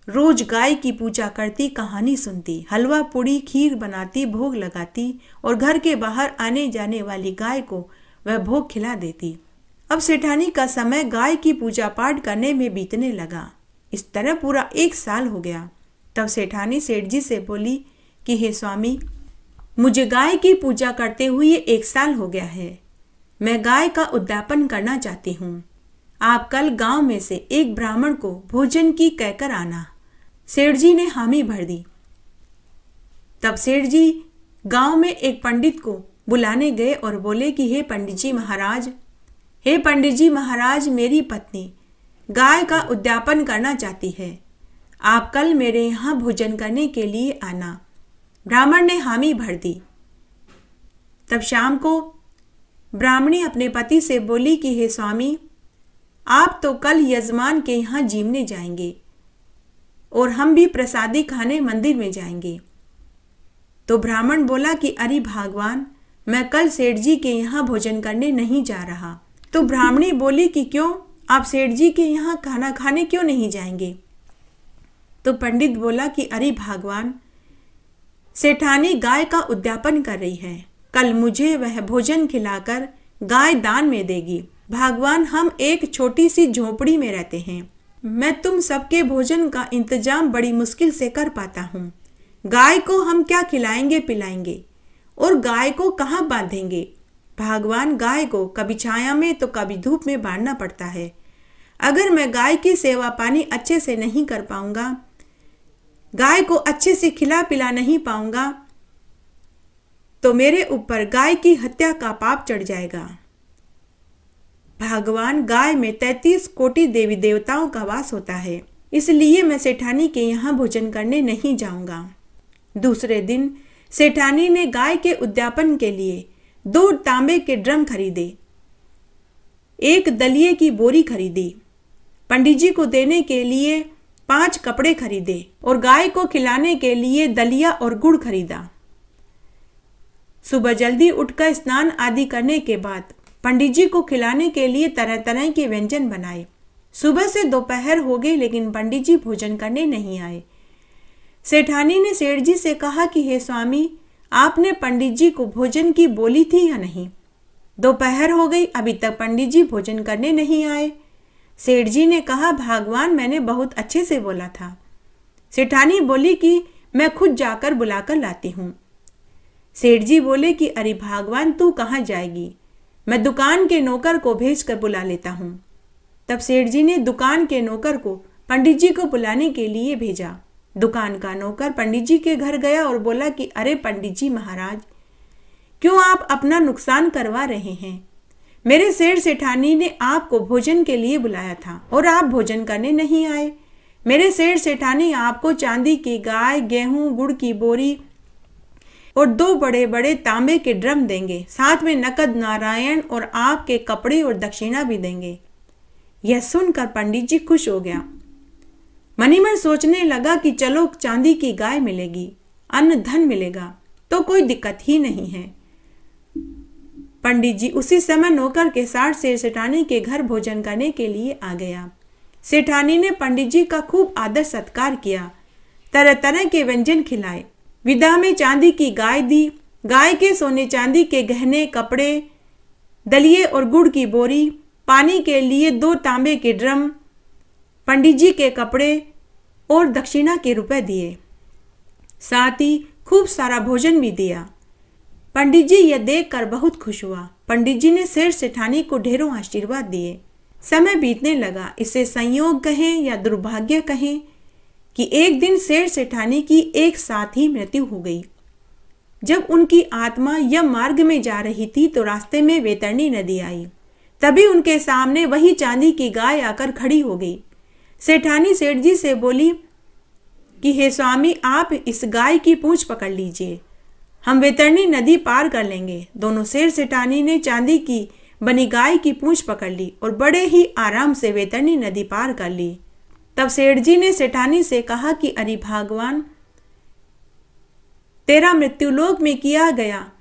रोज गाय की पूजा करती कहानी सुनती, हलवा पूड़ी, खीर बनाती, भोग लगाती और घर के बाहर आने जाने वाली गाय को वह भोग खिला देती। अब सेठानी का समय गाय की पूजा पाठ करने में बीतने लगा। इस तरह पूरा एक साल हो गया। तब सेठानी सेठ जी से बोली कि, हे स्वामी, मुझे गाय की पूजा करते हुए एक साल हो गया है। मैं गाय का उद्यापन करना चाहती हूँ। आप कल गाँव में से एक ब्राह्मण को भोजन की कहकर आना। सेठ जी ने हामी भर दी। तब सेठ जी गाँव में एक पंडित को बुलाने गए और बोले कि, हे पंडित जी महाराज, हे पंडित जी महाराज, मेरी पत्नी गाय का उद्यापन करना चाहती है। आप कल मेरे यहाँ भोजन करने के लिए आना। ब्राह्मण ने हामी भर दी। तब शाम को ब्राह्मणी अपने पति से बोली कि, हे स्वामी, आप तो कल यजमान के यहाँ जीवने जाएँगे और हम भी प्रसादी खाने मंदिर में जाएँगे। तो ब्राह्मण बोला कि, अरे भगवान, मैं कल सेठ जी के यहाँ भोजन करने नहीं जा रहा। तो ब्राह्मणी बोली कि, क्यों? आप सेठ जी के यहाँ खाना खाने क्यों नहीं जाएँगे? तो पंडित बोला कि, अरे भगवान, सेठानी गाय का उद्यापन कर रही है। कल मुझे वह भोजन खिलाकर गाय दान में देगी। भगवान, हम एक छोटी सी झोपड़ी में रहते हैं। मैं तुम सबके भोजन का इंतज़ाम बड़ी मुश्किल से कर पाता हूँ। गाय को हम क्या खिलाएँगे, पिलाएँगे? और गाय को कहाँ बांधेंगे? भगवान, गाय को कभी छाया में तो कभी धूप में बांधना पड़ता है। अगर मैं गाय की सेवा पानी अच्छे से नहीं कर पाऊँगा, गाय को अच्छे से खिला पिला नहीं पाऊँगा तो मेरे ऊपर गाय की हत्या का पाप चढ़ जाएगा। भगवान गाय में तैतीस कोटि देवी देवताओं का वास होता है। इसलिए मैं सेठानी के यहाँ भोजन करने नहीं जाऊँगा। दूसरे दिन सेठानी ने गाय के उद्यापन के लिए दो तांबे के ड्रम खरीदे। एक दलिए की बोरी खरीदी। पंडित जी को देने के लिए पाँच कपड़े खरीदे और गाय को खिलाने के लिए दलिया और गुड़ खरीदा। सुबह जल्दी उठकर स्नान आदि करने के बाद पंडित जी को खिलाने के लिए तरह तरह के व्यंजन बनाए। सुबह से दोपहर हो गई, लेकिन पंडित जी भोजन करने नहीं आए। सेठानी ने सेठ जी से कहा कि, हे स्वामी, आपने पंडित जी को भोजन की बोली थी या नहीं? दोपहर हो गई, अभी तक पंडित जी भोजन करने नहीं आए। सेठ जी ने कहा, भगवान, मैंने बहुत अच्छे से बोला था। सेठानी बोली कि, मैं खुद जाकर बुलाकर लाती हूँ। सेठ जी बोले कि, अरे भगवान, तू कहाँ जाएगी? मैं दुकान के नौकर को भेज कर बुला लेता हूँ। तब सेठ जी ने दुकान के नौकर को पंडित जी को बुलाने के लिए भेजा। दुकान का नौकर पंडित जी के घर गया और बोला कि, अरे पंडित जी महाराज, क्यों आप अपना नुकसान करवा रहे हैं? मेरे सेठ सेठानी ने आपको भोजन के लिए बुलाया था और आप भोजन करने नहीं आए। मेरे सेठ सेठानी आपको चांदी की गाय, गेहूँ, गुड़ की बोरी और दो बड़े बड़े तांबे के ड्रम देंगे। साथ में नकद नारायण और आपके कपड़े और दक्षिणा भी देंगे। यह सुनकर पंडित जी खुश हो गया। मनीमन सोचने लगा कि चलो चांदी की गाय मिलेगी, अन्न धन मिलेगा तो कोई दिक्कत ही नहीं है। पंडित जी उसी समय नौकर के साथ से सेठानी के घर भोजन करने के लिए आ गया। सेठानी ने पंडित जी का खूब आदर सत्कार किया। तरह तरह के व्यंजन खिलाए। विदा में चांदी की गाय दी, गाय के सोने चांदी के गहने, कपड़े दलिए और गुड़ की बोरी, पानी के लिए दो तांबे के ड्रम, पंडित जी के कपड़े और दक्षिणा के रुपए दिए। साथ ही खूब सारा भोजन भी दिया। पंडित जी यह देखकर बहुत खुश हुआ। पंडित जी ने शेर सेठानी को ढेरों आशीर्वाद दिए। समय बीतने लगा। इसे संयोग कहें या दुर्भाग्य कहें कि एक दिन शेर सेठानी की एक साथ ही मृत्यु हो गई। जब उनकी आत्मा यम मार्ग में जा रही थी तो रास्ते में वेतरणी नदी आई। तभी उनके सामने वही चांदी की गाय आकर खड़ी हो गई। सेठानी सेठ जी से बोली कि, हे स्वामी, आप इस गाय की पूंछ पकड़ लीजिए। हम वेतरणी नदी पार कर लेंगे। दोनों शेर सेठानी ने चांदी की बनी गाय की पूंछ पकड़ ली और बड़े ही आराम से वेतरणी नदी पार कर ली। तब सेठ जी ने सेठानी से कहा कि, अरे भगवान, तेरा मृत्युलोक में किया गया।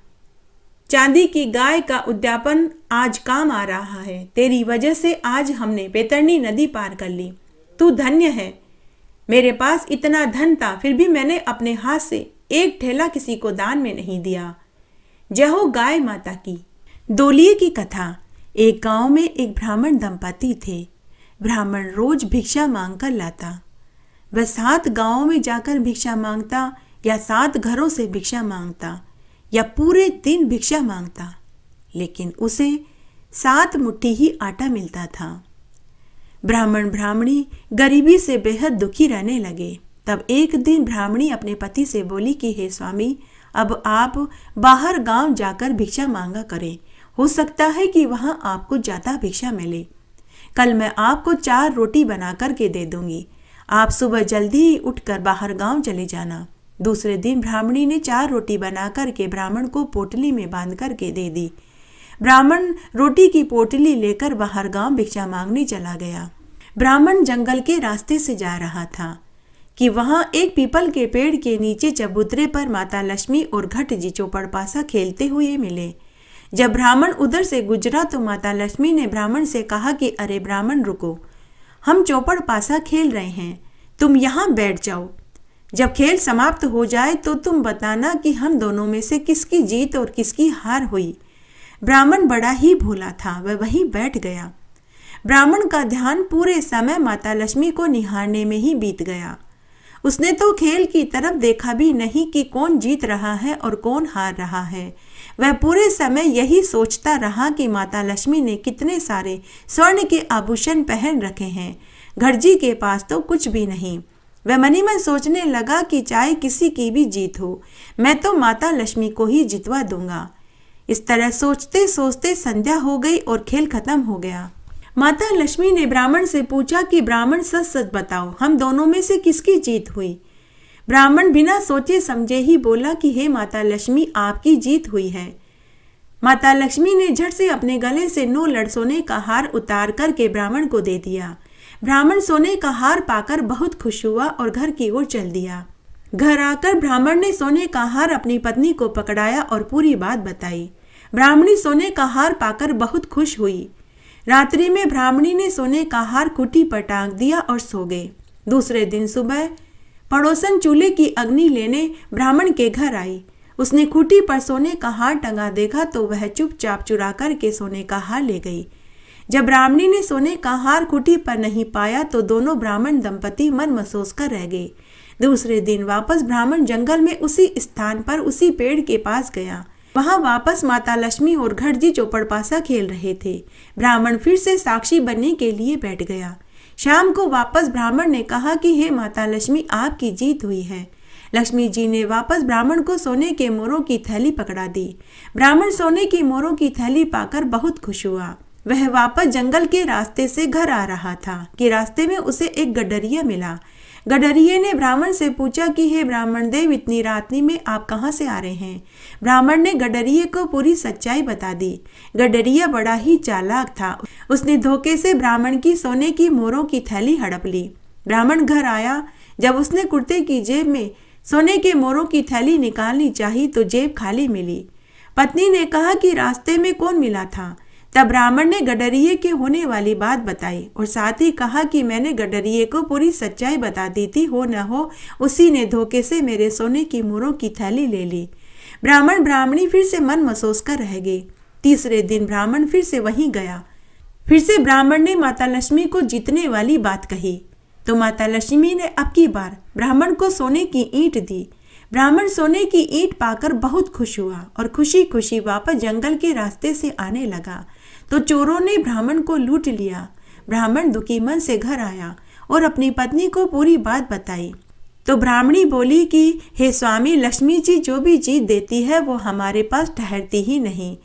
चांदी की गाय का उद्यापन आज काम आ रहा है। तेरी वजह से आज हमने बेतरनी नदी पार कर ली। तू धन्य है। मेरे पास इतना धन था, फिर भी मैंने अपने हाथ से एक ठेला किसी को दान में नहीं दिया। जय हो गाय माता की। दोलिए की कथा। एक गाँव में एक ब्राह्मण दंपति थे। ब्राह्मण रोज भिक्षा मांग कर लाता। वह सात गाँवों में जाकर भिक्षा माँगता या सात घरों से भिक्षा माँगता या पूरे दिन भिक्षा माँगता, लेकिन उसे सात मुट्ठी ही आटा मिलता था। ब्राह्मण ब्राह्मणी गरीबी से बेहद दुखी रहने लगे। तब एक दिन ब्राह्मणी अपने पति से बोली कि, हे स्वामी, अब आप बाहर गाँव जाकर भिक्षा मांगा करें। हो सकता है कि वहाँ आपको ज़्यादा भिक्षा मिले। कल मैं आपको चार रोटी बना करके दे दूँगी। आप सुबह जल्दी ही उठकर बाहर गाँव चले जाना। दूसरे दिन ब्राह्मणी ने चार रोटी बना करके ब्राह्मण को पोटली में बाँध करके दे दी। ब्राह्मण रोटी की पोटली लेकर बाहर गाँव भिक्षा मांगने चला गया। ब्राह्मण जंगल के रास्ते से जा रहा था कि वहाँ एक पीपल के पेड़ के नीचे चबूतरे पर माता लक्ष्मी और घट जी चौपड़ पासा खेलते हुए मिले। जब ब्राह्मण उधर से गुजरा तो माता लक्ष्मी ने ब्राह्मण से कहा कि, अरे ब्राह्मण, रुको। हम चौपड़ पासा खेल रहे हैं। तुम यहाँ बैठ जाओ। जब खेल समाप्त हो जाए तो तुम बताना कि हम दोनों में से किसकी जीत और किसकी हार हुई। ब्राह्मण बड़ा ही भोला था, वह वहीं बैठ गया। ब्राह्मण का ध्यान पूरे समय माता लक्ष्मी को निहारने में ही बीत गया। उसने तो खेल की तरफ़ देखा भी नहीं कि कौन जीत रहा है और कौन हार रहा है। वह पूरे समय यही सोचता रहा कि माता लक्ष्मी ने कितने सारे स्वर्ण के आभूषण पहन रखे हैं। घरजी के पास तो कुछ भी नहीं। वह मनी मन सोचने लगा कि चाहे किसी की भी जीत हो, मैं तो माता लक्ष्मी को ही जितवा दूँगा। इस तरह सोचते सोचते संध्या हो गई और खेल खत्म हो गया। माता लक्ष्मी ने ब्राह्मण से पूछा कि ब्राह्मण सच सच बताओ, हम दोनों में से किसकी जीत हुई? ब्राह्मण बिना सोचे समझे ही बोला कि हे माता लक्ष्मी, आपकी जीत हुई है। माता लक्ष्मी ने झट से अपने गले से नौ लड़ सोने का हार उतार करके ब्राह्मण को दे दिया। ब्राह्मण सोने का हार पाकर बहुत खुश हुआ और घर की ओर चल दिया। घर आकर ब्राह्मण ने सोने का हार अपनी पत्नी को पकड़ाया और पूरी बात बताई। ब्राह्मणी सोने का हार पाकर बहुत खुश हुई। रात्रि में ब्राह्मणी ने सोने का हार कुटी पर टांग दिया और सो गए। दूसरे दिन सुबह पड़ोसन चूल्हे की अग्नि लेने ब्राह्मण के घर आई। उसने खूटी पर सोने का हार टंगा देखा तो वह चुपचाप चुरा करके सोने का हार ले गई। जब ब्राह्मणी ने सोने का हार कुटी पर नहीं पाया तो दोनों ब्राह्मण दंपति मन महसूस कर रह गए। दूसरे दिन वापस ब्राह्मण जंगल में उसी स्थान पर उसी पेड़ के पास गया। वहाँ वापस माता लक्ष्मी और घटजी चौपड़ पासा खेल रहे थे। ब्राह्मण फिर से साक्षी बनने के लिए बैठ गया। शाम को वापस ब्राह्मण ने कहा कि, हे माता लक्ष्मी, आपकी जीत हुई है। लक्ष्मी जी ने वापस ब्राह्मण को सोने के मोरों की थैली पकड़ा दी। ब्राह्मण सोने की मोरों की थैली पाकर बहुत खुश हुआ। वह वापस जंगल के रास्ते से घर आ रहा था। कि रास्ते में उसे एक गडरिया मिला। गडरिये ने ब्राह्मण से पूछा कि, हे ब्राह्मण देव, इतनी रात्रि में आप कहाँ से आ रहे हैं? ब्राह्मण ने गडरिये को पूरी सच्चाई बता दी। गडरिया बड़ा ही चालाक था। उसने धोखे से ब्राह्मण की सोने की मोरों की थैली हड़प ली। ब्राह्मण घर आया। जब उसने कुर्ते की जेब में सोने के मोरों की थैली निकालनी चाहिए तो जेब खाली मिली। पत्नी ने कहा कि, रास्ते में कौन मिला था? तब ब्राह्मण ने गडरिये के होने वाली बात बताई और साथ ही कहा कि मैंने गडरिये को पूरी सच्चाई बता दी थी, हो न हो, उसी ने धोखे से मेरे सोने की मुरों की थैली ले ली। ब्राह्मण ब्राह्मणी फिर से मन महसूस कर रह गई तीसरे दिन ब्राह्मण फिर से वहीं गया। फिर से ब्राह्मण ने माता लक्ष्मी को जीतने वाली बात कही। तो माता लक्ष्मी ने अब की बार ब्राह्मण को सोने की ईंट दी। ब्राह्मण सोने की ईंट पाकर बहुत खुश हुआ और खुशी खुशी वापस जंगल के रास्ते से आने लगा। तो चोरों ने ब्राह्मण को लूट लिया। ब्राह्मण दुखी मन से घर आया और अपनी पत्नी को पूरी बात बताई। तो ब्राह्मणी बोली कि, हे स्वामी, लक्ष्मी जी, जो भी जीत देती है, वो हमारे पास ठहरती ही नहीं।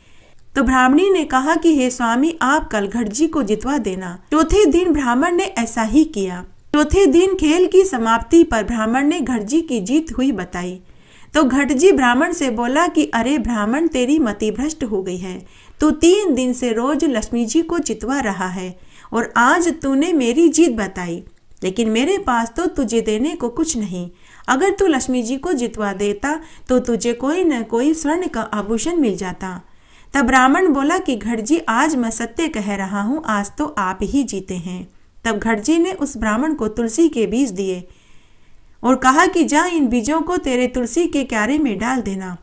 तो ब्राह्मणी ने कहा कि, हे स्वामी, आप कल घट जी को जितवा देना। चौथे दिन ब्राह्मण ने ऐसा ही किया। चौथे दिन खेल की समाप्ति पर ब्राह्मण ने घट जी की जीत हुई बताई। तो घट जी ब्राह्मण से बोला कि, अरे ब्राह्मण, तेरी मति भ्रष्ट हो गई है। तू तीन दिन से रोज लक्ष्मी जी को चितवा रहा है और आज तूने मेरी जीत बताई। लेकिन मेरे पास तो तुझे देने को कुछ नहीं। अगर तू लक्ष्मी जी को जितवा देता तो तुझे कोई न कोई स्वर्ण का आभूषण मिल जाता। तब ब्राह्मण बोला कि घटजी आज मैं सत्य कह रहा हूँ, आज तो आप ही जीते हैं। तब घटजी ने उस ब्राह्मण को तुलसी के बीज दिए और कहा कि, जा इन बीजों को तेरे तुलसी के क्यारे में डाल देना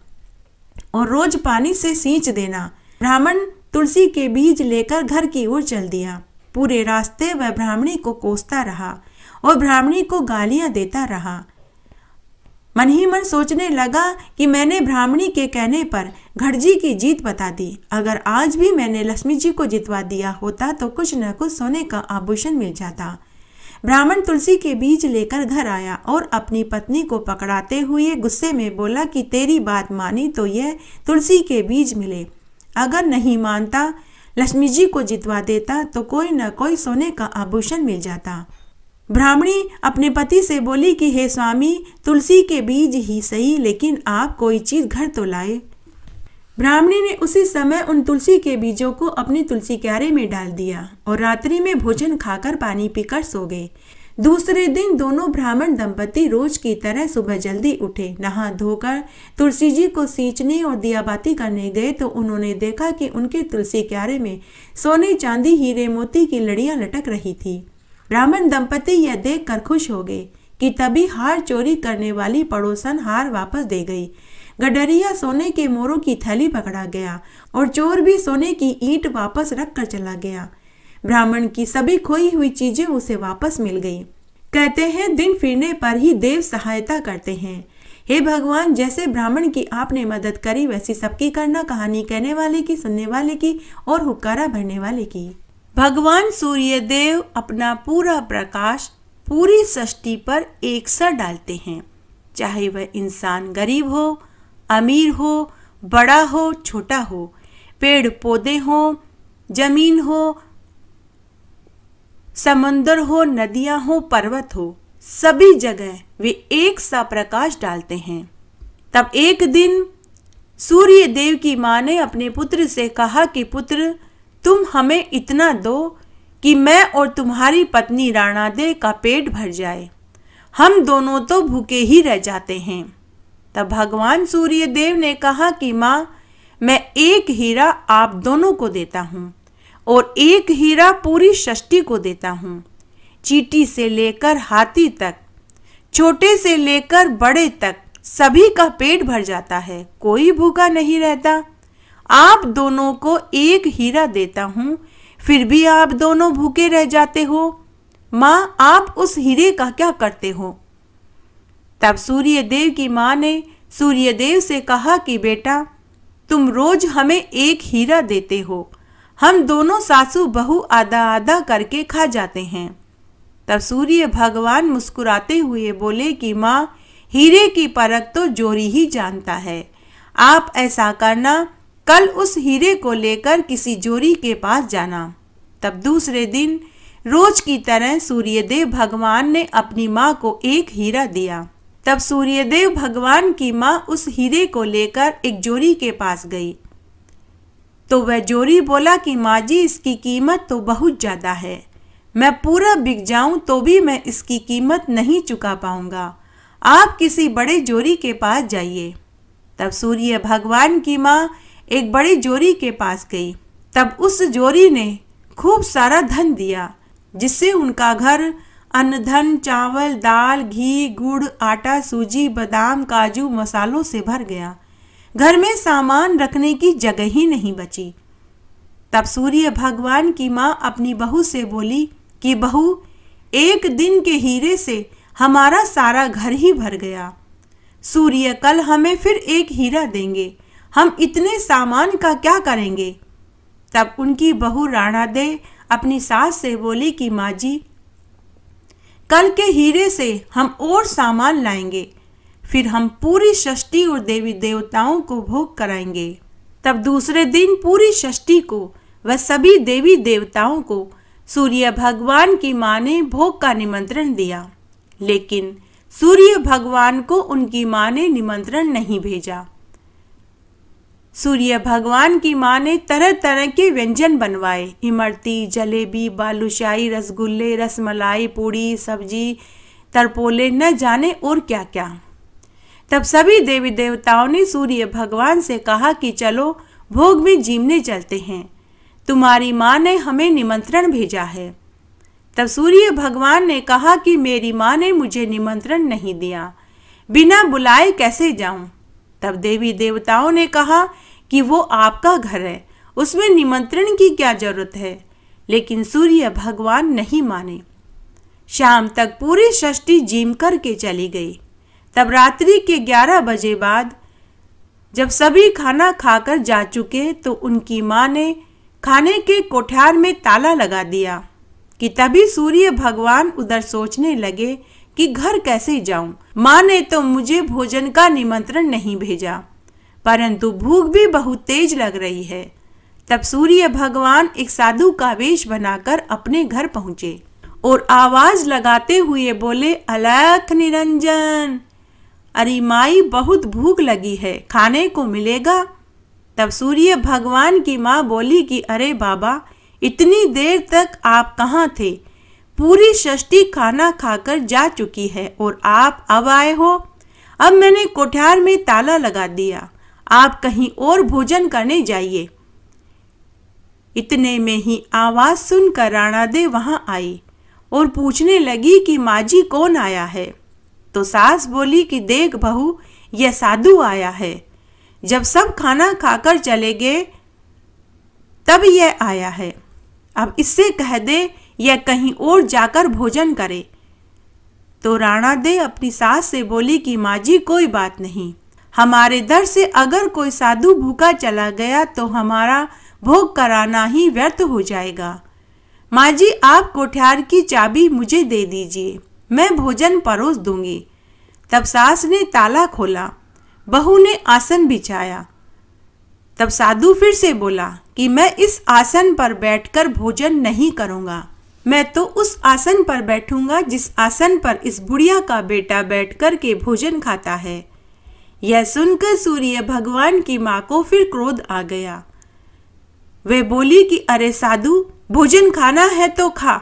और रोज पानी से सींच देना। ब्राह्मण तुलसी के बीज लेकर घर की ओर चल दिया। पूरे रास्ते वह ब्राह्मणी को कोसता रहा और ब्राह्मणी को गालियाँ देता रहा। मन ही मन सोचने लगा कि मैंने ब्राह्मणी के कहने पर घड़जी की जीत बता दी। अगर आज भी मैंने लक्ष्मी जी को जितवा दिया होता तो कुछ न कुछ सोने का आभूषण मिल जाता। ब्राह्मण तुलसी के बीज लेकर घर आया और अपनी पत्नी को पकड़ाते हुए गुस्से में बोला कि तेरी बात मानी तो यह तुलसी के बीज मिले। अगर नहीं मानता, लक्ष्मी जी को जितवा देता तो कोई न कोई सोने का आभूषण मिल जाता। ब्राह्मणी अपने पति से बोली कि, हे स्वामी, तुलसी के बीज ही सही, लेकिन आप कोई चीज़ घर तो लाए? ब्राह्मणी ने उसी समय उन तुलसी के बीजों को अपनी तुलसी क्यारे में डाल दिया और रात्रि में भोजन खाकर पानी पीकर सो गए। दूसरे दिन दोनों ब्राह्मण दंपति रोज की तरह सुबह जल्दी उठे, नहा धोकर। तुलसी जी को सींचने और दियाबाती करने गए तो उन्होंने देखा कि उनके तुलसी क्यारे में सोने चांदी, हीरे मोती की लड़ियाँ लटक रही थी। ब्राह्मण दंपति यह देखकर खुश हो गए कि तभी हार चोरी करने वाली पड़ोसन हार वापस दे गई। गडरिया सोने के मोरों की थैली पकड़ा गया और चोर भी सोने की ईंट वापस रख कर चला गया। ब्राह्मण की सभी खोई हुई चीज़ें उसे वापस मिल गई। कहते हैं, दिन फिरने पर ही देव सहायता करते हैं। हे भगवान, जैसे ब्राह्मण की आपने मदद करी, वैसी सबकी करना, कहानी कहने वाले की, सुनने वाले की और हुक्कारा भरने वाले की। भगवान सूर्य देव अपना पूरा प्रकाश पूरी सृष्टि पर एक सा डालते हैं। चाहे वह इंसान गरीब हो, अमीर हो, बड़ा हो, छोटा हो पेड़ पौधे हो, ज़मीन हो समंदर हो, नदियाँ हो, पर्वत हो, सभी जगह वे एक सा प्रकाश डालते हैं। तब एक दिन सूर्य देव की माँ ने अपने पुत्र से कहा कि, पुत्र, तुम हमें इतना दो कि मैं और तुम्हारी पत्नी राणा देव का पेट भर जाए। हम दोनों तो भूखे ही रह जाते हैं। तब भगवान सूर्य देव ने कहा कि, माँ, मैं एक हीरा आप दोनों को देता हूँ। और एक हीरा पूरी षष्ठी को देता हूँ। चीटी से लेकर हाथी तक, छोटे से लेकर बड़े तक सभी का पेट भर जाता है, कोई भूखा नहीं रहता। आप दोनों को एक हीरा देता हूँ, फिर भी आप दोनों भूखे रह जाते हो। माँ, आप उस हीरे का क्या करते हो? तब सूर्य देव की माँ ने सूर्य देव से कहा कि बेटा, तुम रोज हमें एक हीरा देते हो। हम दोनों सासू बहू आधा आधा करके खा जाते हैं। तब सूर्य भगवान मुस्कुराते हुए बोले कि माँ, हीरे की परख तो जोरी ही जानता है। आप ऐसा करना, कल उस हीरे को लेकर किसी जोरी के पास जाना। तब दूसरे दिन, रोज की तरह सूर्यदेव भगवान ने अपनी माँ को एक हीरा दिया। तब सूर्यदेव भगवान की माँ उस हीरे को लेकर एक जोरी के पास गई। तो वह जोरी बोला कि, माँ जी, इसकी कीमत तो बहुत ज़्यादा है। मैं पूरा बिक जाऊँ तो भी मैं इसकी कीमत नहीं चुका पाऊँगा। आप किसी बड़े जोरी के पास जाइए। तब सूर्य भगवान की माँ एक बड़ी जोरी के पास गई। तब उस जोरी ने खूब सारा धन दिया, जिससे उनका घर अन्न, धन, चावल, दाल, घी, गुड़, आटा, सूजी, बादाम, काजू, मसालों से भर गया। घर में सामान रखने की जगह ही नहीं बची। तब सूर्य भगवान की माँ अपनी बहू से बोली, कि बहू, एक दिन के हीरे से हमारा सारा घर ही भर गया। सूर्य कल हमें फिर एक हीरा देंगे। हम इतने सामान का क्या करेंगे? तब उनकी बहू राणा दे अपनी सास से बोली कि, माँ जी, कल के हीरे से हम और सामान लाएँगे। फिर हम पूरी षष्ठी और देवी देवताओं को भोग कराएँगे। तब दूसरे दिन पूरी षष्ठी को वह सभी देवी देवताओं को सूर्य भगवान की माँ ने भोग का निमंत्रण दिया। लेकिन सूर्य भगवान को उनकी माँ ने निमंत्रण नहीं भेजा। सूर्य भगवान की माँ ने तरह तरह के व्यंजन बनवाए। इमरती, जलेबी, बालूशाही, रसगुल्ले, रसमलाई, पूड़ी, सब्ज़ी, तरपोले, न जाने और क्या क्या तब सभी देवी देवताओं ने सूर्य भगवान से कहा कि चलो, भोग में जीमने चलते हैं। तुम्हारी माँ ने हमें निमंत्रण भेजा है। तब सूर्य भगवान ने कहा कि मेरी माँ ने मुझे निमंत्रण नहीं दिया। बिना बुलाए कैसे जाऊँ? तब देवी देवताओं ने कहा कि वो आपका घर है, उसमें निमंत्रण की क्या ज़रूरत है? लेकिन सूर्य भगवान नहीं माने। शाम तक पूरी षष्ठी जीम करके चली गई। तब रात्रि के ग्यारह बजे बाद जब सभी खाना खाकर जा चुके तो उनकी माँ ने खाने के कोठार में ताला लगा दिया कि तभी सूर्य भगवान उधर सोचने लगे कि घर कैसे जाऊँ। माँ ने तो मुझे भोजन का निमंत्रण नहीं भेजा, परंतु भूख भी बहुत तेज लग रही है। तब सूर्य भगवान एक साधु का वेश बनाकर अपने घर पहुँचे और आवाज़ लगाते हुए बोले, अलख निरंजन! अरे माई, बहुत भूख लगी है, खाने को मिलेगा? तब सूर्य भगवान की माँ बोली कि, अरे बाबा, इतनी देर तक आप कहाँ थे? पूरी षष्ठी खाना खाकर जा चुकी है और आप अब आए हो। अब मैंने कोठार में ताला लगा दिया। आप कहीं और भोजन करने जाइए। इतने में ही आवाज़ सुनकर राणा दे वहाँ आई और पूछने लगी कि माजी कौन आया है? तो सास बोली कि देख बहू, यह साधु आया है। जब सब खाना खाकर चले गए, तब यह आया है। अब इससे कह दे, यह कहीं और जाकर भोजन करे। तो राणा दे अपनी सास से बोली कि माँ जी कोई बात नहीं। हमारे दर से अगर कोई साधु भूखा चला गया तो हमारा भोग कराना ही व्यर्थ हो जाएगा। माँ जी आप कोठियार की चाबी मुझे दे दीजिए। मैं भोजन परोस दूँगी। तब सास ने ताला खोला, बहू ने आसन बिछाया। तब साधु फिर से बोला कि मैं इस आसन पर बैठकर भोजन नहीं करूँगा। मैं तो उस आसन पर बैठूँगा जिस आसन पर इस बुढ़िया का बेटा बैठकर के भोजन खाता है। यह सुनकर सूर्य भगवान की माँ को फिर क्रोध आ गया। वे बोली कि अरे साधु, भोजन खाना है तो खा,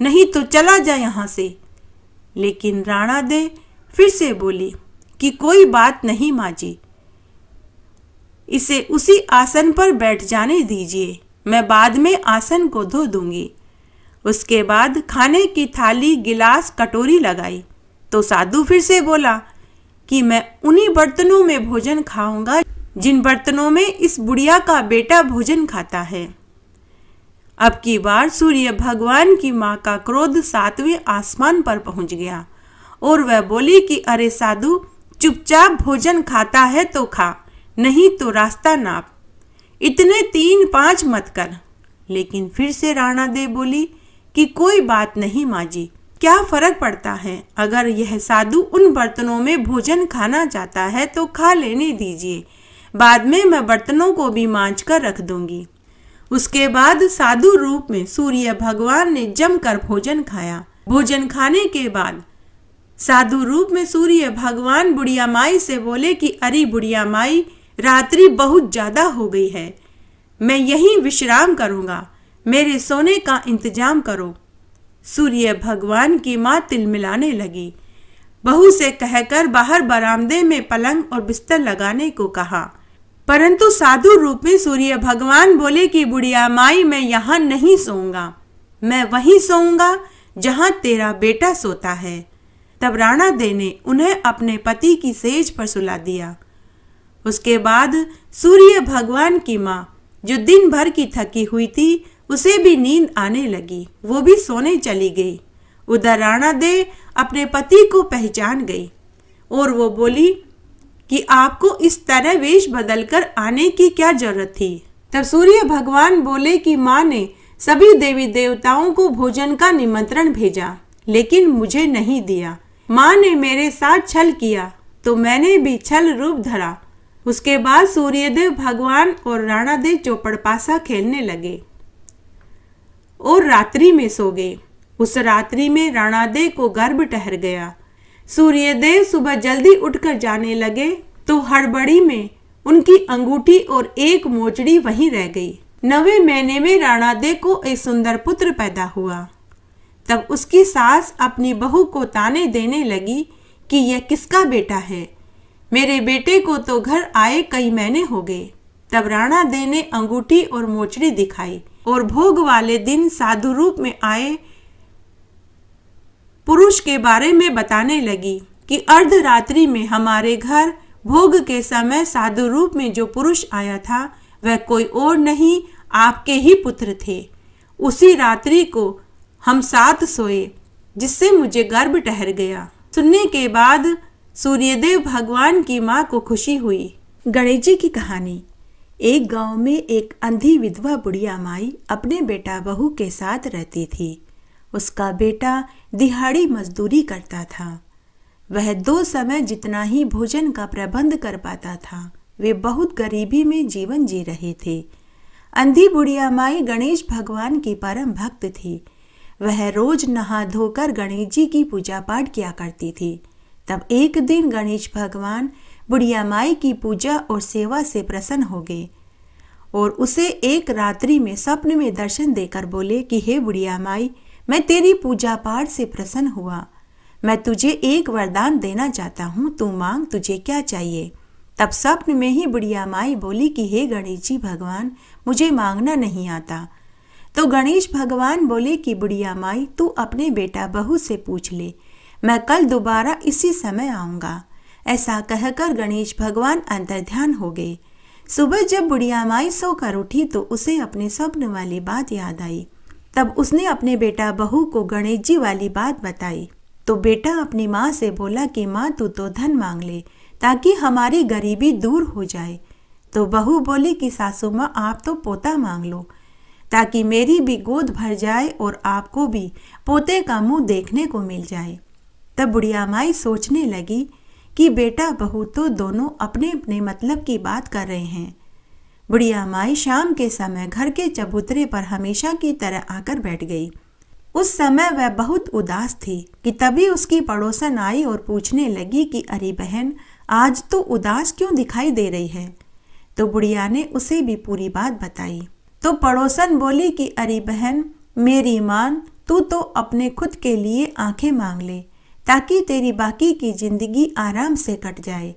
नहीं तो चला जा यहाँ से। लेकिन राणा दे फिर से बोली कि कोई बात नहीं माँ जी इसे उसी आसन पर बैठ जाने दीजिए, मैं बाद में आसन को धो दूँगी। उसके बाद खाने की थाली, गिलास, कटोरी लगाई। तो साधु फिर से बोला कि मैं उन्हीं बर्तनों में भोजन खाऊँगा जिन बर्तनों में इस बुढ़िया का बेटा भोजन खाता है। अब की बार सूर्य भगवान की माँ का क्रोध सातवें आसमान पर पहुँच गया। और वह बोली कि, अरे साधु, चुपचाप भोजन खाता है तो खा, नहीं तो रास्ता नाप। इतने तीन पाँच मत कर। लेकिन फिर से राणा दे बोली कि, कोई बात नहीं माँ जी क्या फ़र्क पड़ता है? अगर यह साधु उन बर्तनों में भोजन खाना चाहता है तो खा लेने दीजिए। बाद में मैं बर्तनों को भी मांझ कर रख दूँगी। उसके बाद साधु रूप में सूर्य भगवान ने जमकर भोजन खाया। भोजन खाने के बाद साधु रूप में सूर्य भगवान बुढ़िया माई से बोले कि, अरे बुढ़िया माई, रात्रि बहुत ज़्यादा हो गई है। मैं यहीं विश्राम करूँगा। मेरे सोने का इंतज़ाम करो। सूर्य भगवान की माँ तिल मिलाने लगी। बहू से कहकर बाहर बरामदे में पलंग और बिस्तर लगाने को कहा। परंतु साधु रूप में सूर्य भगवान बोले कि, बुढ़िया माई, मैं यहाँ नहीं सोऊँगा। मैं वहीं सोऊँगा जहाँ तेरा बेटा सोता है। तब राणा दे ने उन्हें अपने पति की सेज पर सुला दिया। उसके बाद सूर्य भगवान की माँ, जो दिन भर की थकी हुई थी, उसे भी नींद आने लगी। वो भी सोने चली गई। उधर राणा दे अपने पति को पहचान गई और वो बोली कि आपको इस तरह वेश बदलकर आने की क्या ज़रूरत थी? तब सूर्य भगवान बोले कि माँ ने सभी देवी देवताओं को भोजन का निमंत्रण भेजा, लेकिन मुझे नहीं दिया। माँ ने मेरे साथ छल किया तो मैंने भी छल रूप धरा। उसके बाद सूर्यदेव भगवान और राणादेव चौपड़ पासा खेलने लगे और रात्रि में सो गए। उस रात्रि में राणादेव को गर्भ ठहर गया। सूर्यदेव सुबह जल्दी उठकर जाने लगे तो हड़बड़ी में उनकी अंगूठी और एक मोचड़ी वहीं रह गई। नवे महीने में राणादेव को एक सुंदर पुत्र पैदा हुआ। तब उसकी सास अपनी बहू को ताने देने लगी कि यह किसका बेटा है? मेरे बेटे को तो घर आए कई महीने हो गए। तब राणा दे ने अंगूठी और मोचड़ी दिखाई और भोग वाले दिन साधु रूप में आए पुरुष के बारे में बताने लगी कि अर्धरात्रि में हमारे घर भोग के समय साधु रूप में जो पुरुष आया था, वह कोई और नहीं, आपके ही पुत्र थे। उसी रात्रि को हम साथ सोए, जिससे मुझे गर्भ ठहर गया। सुनने के बाद सूर्यदेव भगवान की माँ को खुशी हुई। गणेश जी की कहानी, एक गाँव में एक अंधी विधवा बुढ़िया माई अपने बेटा बहू के साथ रहती थी। उसका बेटा दिहाड़ी मजदूरी करता था। वह दो समय जितना ही भोजन का प्रबंध कर पाता था, वे बहुत गरीबी में जीवन जी रहे थे। अंधी बुढ़िया माई गणेश भगवान की परम भक्त थी। वह रोज नहा धोकर गणेश जी की पूजा पाठ किया करती थी। तब एक दिन गणेश भगवान बुढ़िया माई की पूजा और सेवा से प्रसन्न हो गए और उसे एक रात्रि में स्वप्न में दर्शन देकर बोले कि, हे बुढ़िया माई मैं तेरी पूजा पाठ से प्रसन्न हुआ। मैं तुझे एक वरदान देना चाहता हूँ, तू मांग तुझे क्या चाहिए? तब स्वप्न में ही बुढ़िया माई बोली कि, हे गणेश जी भगवान, मुझे मांगना नहीं आता। तो गणेश भगवान बोले कि, बुढ़िया माई, तू अपने बेटा बहू से पूछ ले। मैं कल दोबारा इसी समय आऊँगा। ऐसा कहकर गणेश भगवान अंतर ध्यान हो गए। सुबह जब बुढ़िया माई सोकर उठी तो उसे अपने स्वप्न वाली बात याद आई। तब उसने अपने बेटा बहू को गणेश जी वाली बात बताई। तो बेटा अपनी माँ से बोला कि, माँ, तू तो धन मांग ले, ताकि हमारी गरीबी दूर हो जाए। तो बहू बोली कि, सासू माँ, आप तो पोता मांग लो, ताकि मेरी भी गोद भर जाए और आपको भी पोते का मुँह देखने को मिल जाए। तब बुढ़िया माई सोचने लगी कि बेटा बहू तो दोनों अपने अपने मतलब की बात कर रहे हैं। बुढ़िया माई शाम के समय घर के चबूतरे पर हमेशा की तरह आकर बैठ गई। उस समय वह बहुत उदास थी कि तभी उसकी पड़ोसन आई और पूछने लगी कि, अरे बहन, आज तो उदास क्यों दिखाई दे रही है? तो बुढ़िया ने उसे भी पूरी बात बताई। तो पड़ोसन बोली कि, अरे बहन, मेरी मान तू तो अपने खुद के लिए आँखें मांग ले, ताकि तेरी बाकी की ज़िंदगी आराम से कट जाए।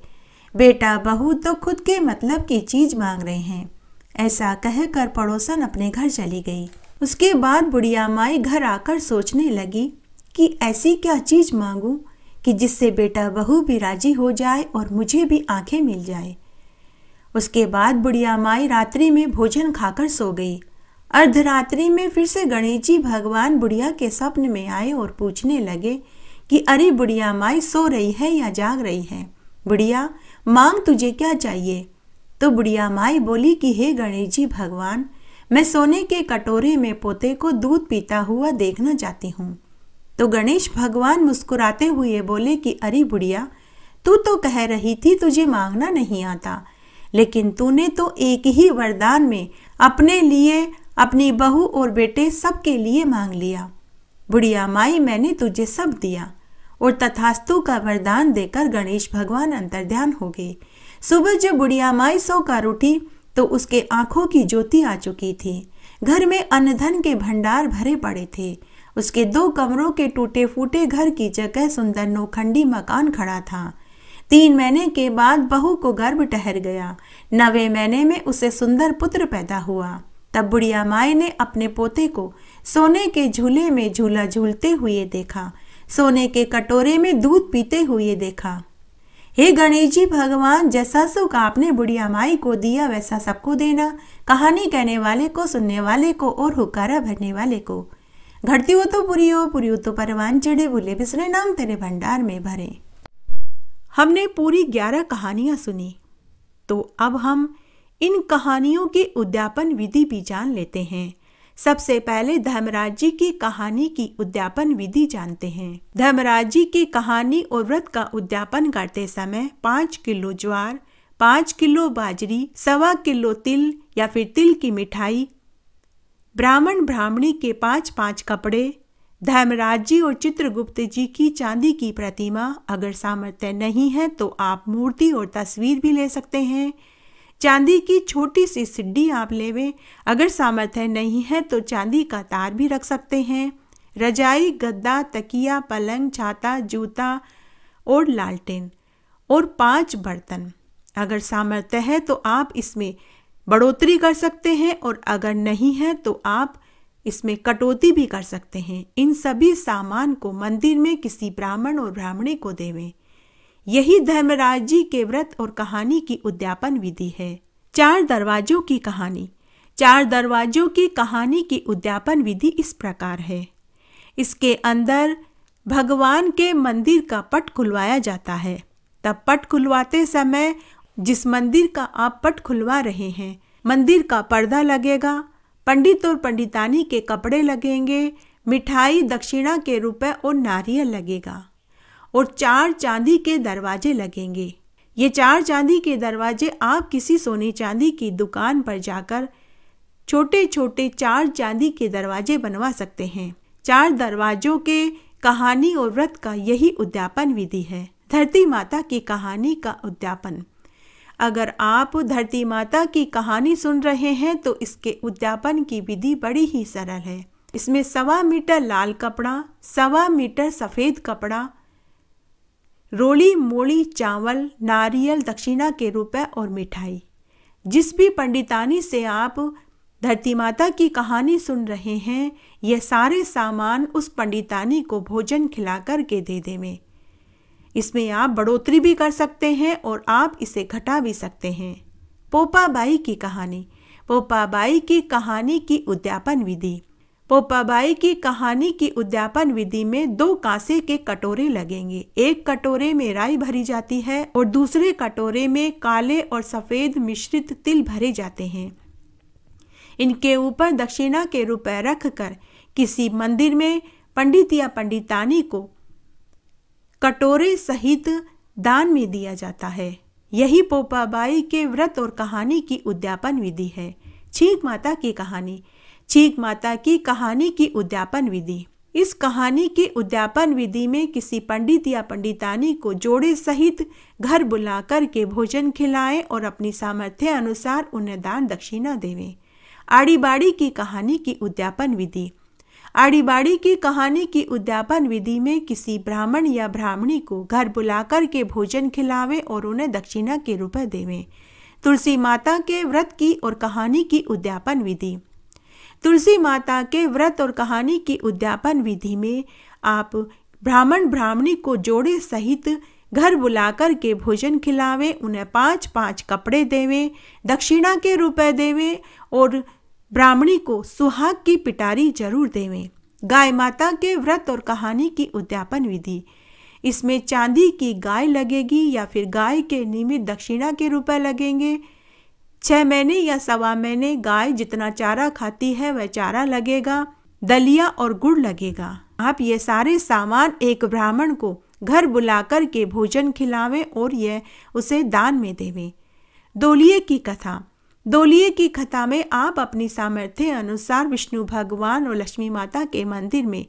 बेटा, बहू तो खुद के मतलब की चीज़ मांग रहे हैं। ऐसा कहकर पड़ोसन अपने घर चली गई। उसके बाद बुढ़िया माई घर आकर सोचने लगी कि ऐसी क्या चीज़ मांगू कि जिससे बेटा, बहू भी राज़ी हो जाए और मुझे भी आँखें मिल जाए। उसके बाद बुढ़िया माई रात्रि में भोजन खाकर सो गई। अर्धरात्रि में फिर से गणेश जी भगवान बुढ़िया के स्वप्न में आए और पूछने लगे कि, अरे बुढ़िया माई, सो रही है या जाग रही है? बुढ़िया, मांग तुझे क्या चाहिए? तो बुढ़िया माई बोली कि, हे गणेश जी भगवान, मैं सोने के कटोरे में पोते को दूध पीता हुआ देखना चाहती हूँ। तो गणेश भगवान मुस्कुराते हुए बोले कि, अरे बुढ़िया, तू तो कह रही थी तुझे मांगना नहीं आता, लेकिन तूने तो एक ही वरदान में अपने लिए, अपनी बहू और बेटे सबके लिए मांग लिया। बुढ़िया माई, मैंने तुझे सब दिया और तथास्तु का वरदान देकर गणेश भगवान अंतर्ध्यान हो गए। सुबह जब बुढ़िया माई सोकर उठी तो उसके आँखों की ज्योति आ चुकी थी। घर में अन्नधन के भंडार भरे पड़े थे। उसके दो कमरों के टूटे फूटे घर की जगह सुंदर नौखंडी मकान खड़ा था। तीन महीने के बाद बहू को गर्भ ठहर गया। नवे महीने में उसे सुंदर पुत्र पैदा हुआ। तब बुढ़िया माई ने अपने पोते को सोने के झूले में झूला झूलते हुए देखा। सोने के कटोरे में दूध पीते हुए देखा। हे गणेश जी भगवान, जैसा सुख आपने बुढ़िया माई को दिया, वैसा सबको देना। कहानी कहने वाले को, सुनने वाले को और हुकारा भरने वाले को। घटती हो तो पूरी हो पूरी हो तो परवान चढ़े बोले बिसरे नाम तेरे भंडार में भरे। हमने पूरी ग्यारह कहानियाँ सुनी। तो अब हम इन कहानियों की उद्यापन विधि भी जान लेते हैं। सबसे पहले धर्मराज जी की कहानी की उद्यापन विधि जानते हैं। धर्मराज जी की कहानी और व्रत का उद्यापन करते समय पाँच किलो ज्वार, पाँच किलो बाजरी, सवा किलो तिल या फिर तिल की मिठाई, ब्राह्मण ब्राह्मणी के पाँच पाँच कपड़े धर्मराज जी और चित्रगुप्त जी की चांदी की प्रतिमा अगर सामर्थ्य नहीं है तो आप मूर्ति और तस्वीर भी ले सकते हैं। चांदी की छोटी सी सिड्डी आप लेवे। अगर सामर्थ्य नहीं है तो चांदी का तार भी रख सकते हैं। रजाई, गद्दा, तकिया, पलंग, छाता, जूता और लालटेन और पाँच बर्तन। अगर सामर्थ्य है तो आप इसमें बढ़ोतरी कर सकते हैं और अगर नहीं है तो आप इसमें कटौती भी कर सकते हैं। इन सभी सामान को मंदिर में किसी ब्राह्मण और ब्राह्मणी को देवें। यही धर्मराज जी के व्रत और कहानी की उद्यापन विधि है। चार दरवाजों की कहानी। चार दरवाजों की कहानी की उद्यापन विधि इस प्रकार है। इसके अंदर भगवान के मंदिर का पट खुलवाया जाता है। तब पट खुलवाते समय जिस मंदिर का आप पट खुलवा रहे हैं, मंदिर का पर्दा लगेगा, पंडित और पंडितानी के कपड़े लगेंगे, मिठाई, दक्षिणा के रुपए और नारियल लगेगा। और चार चांदी के दरवाजे लगेंगे। ये चार चांदी के दरवाजे आप किसी सोने चांदी की दुकान पर जाकर छोटे छोटे चार चांदी के दरवाजे बनवा सकते हैं। चार दरवाजों के कहानी और व्रत का यही उद्यापन विधि है। धरती माता की कहानी का उद्यापन। अगर आप धरती माता की कहानी सुन रहे हैं तो इसके उद्यापन की विधि बड़ी ही सरल है। इसमें सवा मीटर लाल कपड़ा, सवा मीटर सफ़ेद कपड़ा रोली, मोली, चावल, नारियल, दक्षिणा के रुपए और मिठाई। जिस भी पंडितानी से आप धरती माता की कहानी सुन रहे हैं, यह सारे सामान उस पंडितानी को भोजन खिला कर के दे देवे इसमें आप बढ़ोतरी भी कर सकते हैं और आप इसे घटा भी सकते हैं। पोपा बाई की कहानी। पोपा बाई की कहानी की उद्यापन विधि। पोपाबाई की कहानी की उद्यापन विधि में दो कांसे के कटोरे लगेंगे। एक कटोरे में राई भरी जाती है और दूसरे कटोरे में काले और सफ़ेद मिश्रित तिल भरे जाते हैं। इनके ऊपर दक्षिणा के रुपए रखकर किसी मंदिर में पंडित या पंडितानी को कटोरे सहित दान में दिया जाता है। यही पोपाबाई के व्रत और कहानी की उद्यापन विधि है। छीक माता की कहानी। छीक माता की कहानी की उद्यापन विधि। इस कहानी की उद्यापन विधि में किसी पंडित या पंडितानी को जोड़े सहित घर बुलाकर के भोजन खिलाएँ और अपनी सामर्थ्य अनुसार उन्हें दान दक्षिणा देवें। आड़ी बाड़ी की कहानी की उद्यापन विधि। आड़ी बाड़ी की कहानी की उद्यापन विधि में किसी ब्राह्मण या ब्राह्मणी को घर बुलाकर के भोजन खिलावे और उन्हें दक्षिणा के रूप देवें। तुलसी माता के व्रत की और कहानी की उद्यापन विधि। तुलसी माता के व्रत और कहानी की उद्यापन विधि में आप ब्राह्मण ब्राह्मणी को जोड़े सहित घर बुलाकर के भोजन खिलावें, उन्हें पाँच पाँच कपड़े देवें, दक्षिणा के रुपए देवें और ब्राह्मणी को सुहाग की पिटारी ज़रूर देवें। गाय माता के व्रत और कहानी की उद्यापन विधि। इसमें चांदी की गाय लगेगी या फिर गाय के निमित्त दक्षिणा के रुपए लगेंगे? छह महीने या सवा महीने गाय जितना चारा खाती है, वह चारा लगेगा, दलिया और गुड़ लगेगा। आप ये सारे सामान एक ब्राह्मण को घर बुलाकर के भोजन खिलावें और यह उसे दान में देवें। दोलिए की कथा। दोलिए की कथा में आप अपनी सामर्थ्य अनुसार विष्णु भगवान और लक्ष्मी माता के मंदिर में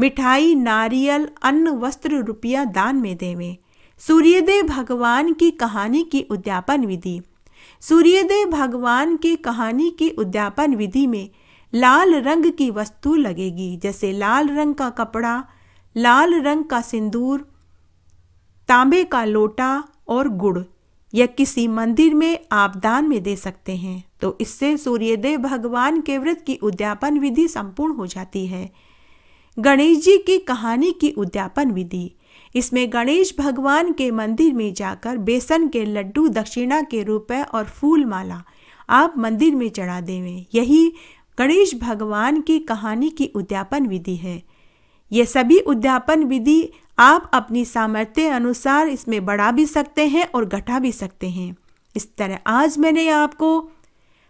मिठाई, नारियल, अन्न, वस्त्र, रुपया दान में देवें। सूर्यदेव भगवान की कहानी की उद्यापन विधि। सूर्यदेव भगवान की कहानी की उद्यापन विधि में लाल रंग की वस्तु लगेगी, जैसे लाल रंग का कपड़ा, लाल रंग का सिंदूर, तांबे का लोटा और गुड़, या किसी मंदिर में आप दान में दे सकते हैं। तो इससे सूर्यदेव भगवान के व्रत की उद्यापन विधि संपूर्ण हो जाती है। गणेश जी की कहानी की उद्यापन विधि इसमें गणेश भगवान के मंदिर में जाकर बेसन के लड्डू, दक्षिणा के रुपए और फूल माला आप मंदिर में चढ़ा देवें। यही गणेश भगवान की कहानी की उद्यापन विधि है। ये सभी उद्यापन विधि आप अपनी सामर्थ्य अनुसार इसमें बढ़ा भी सकते हैं और घटा भी सकते हैं। इस तरह आज मैंने आपको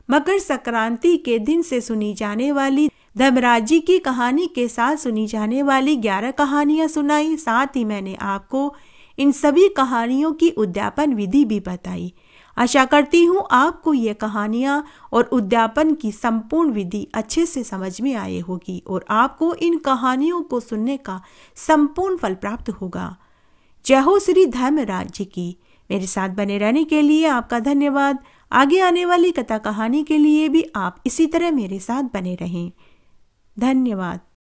मकर संक्रांति के दिन से सुनी जाने वाली धर्मराज जी की कहानी के साथ सुनी जाने वाली ग्यारह कहानियाँ सुनाई। साथ ही मैंने आपको इन सभी कहानियों की उद्यापन विधि भी बताई। आशा करती हूँ आपको ये कहानियाँ और उद्यापन की संपूर्ण विधि अच्छे से समझ में आई होगी और आपको इन कहानियों को सुनने का संपूर्ण फल प्राप्त होगा। जय हो श्री धर्मराज जी की। मेरे साथ बने रहने के लिए आपका धन्यवाद। आगे आने वाली कथा कहानी के लिए भी आप इसी तरह मेरे साथ बने रहें। धन्यवाद.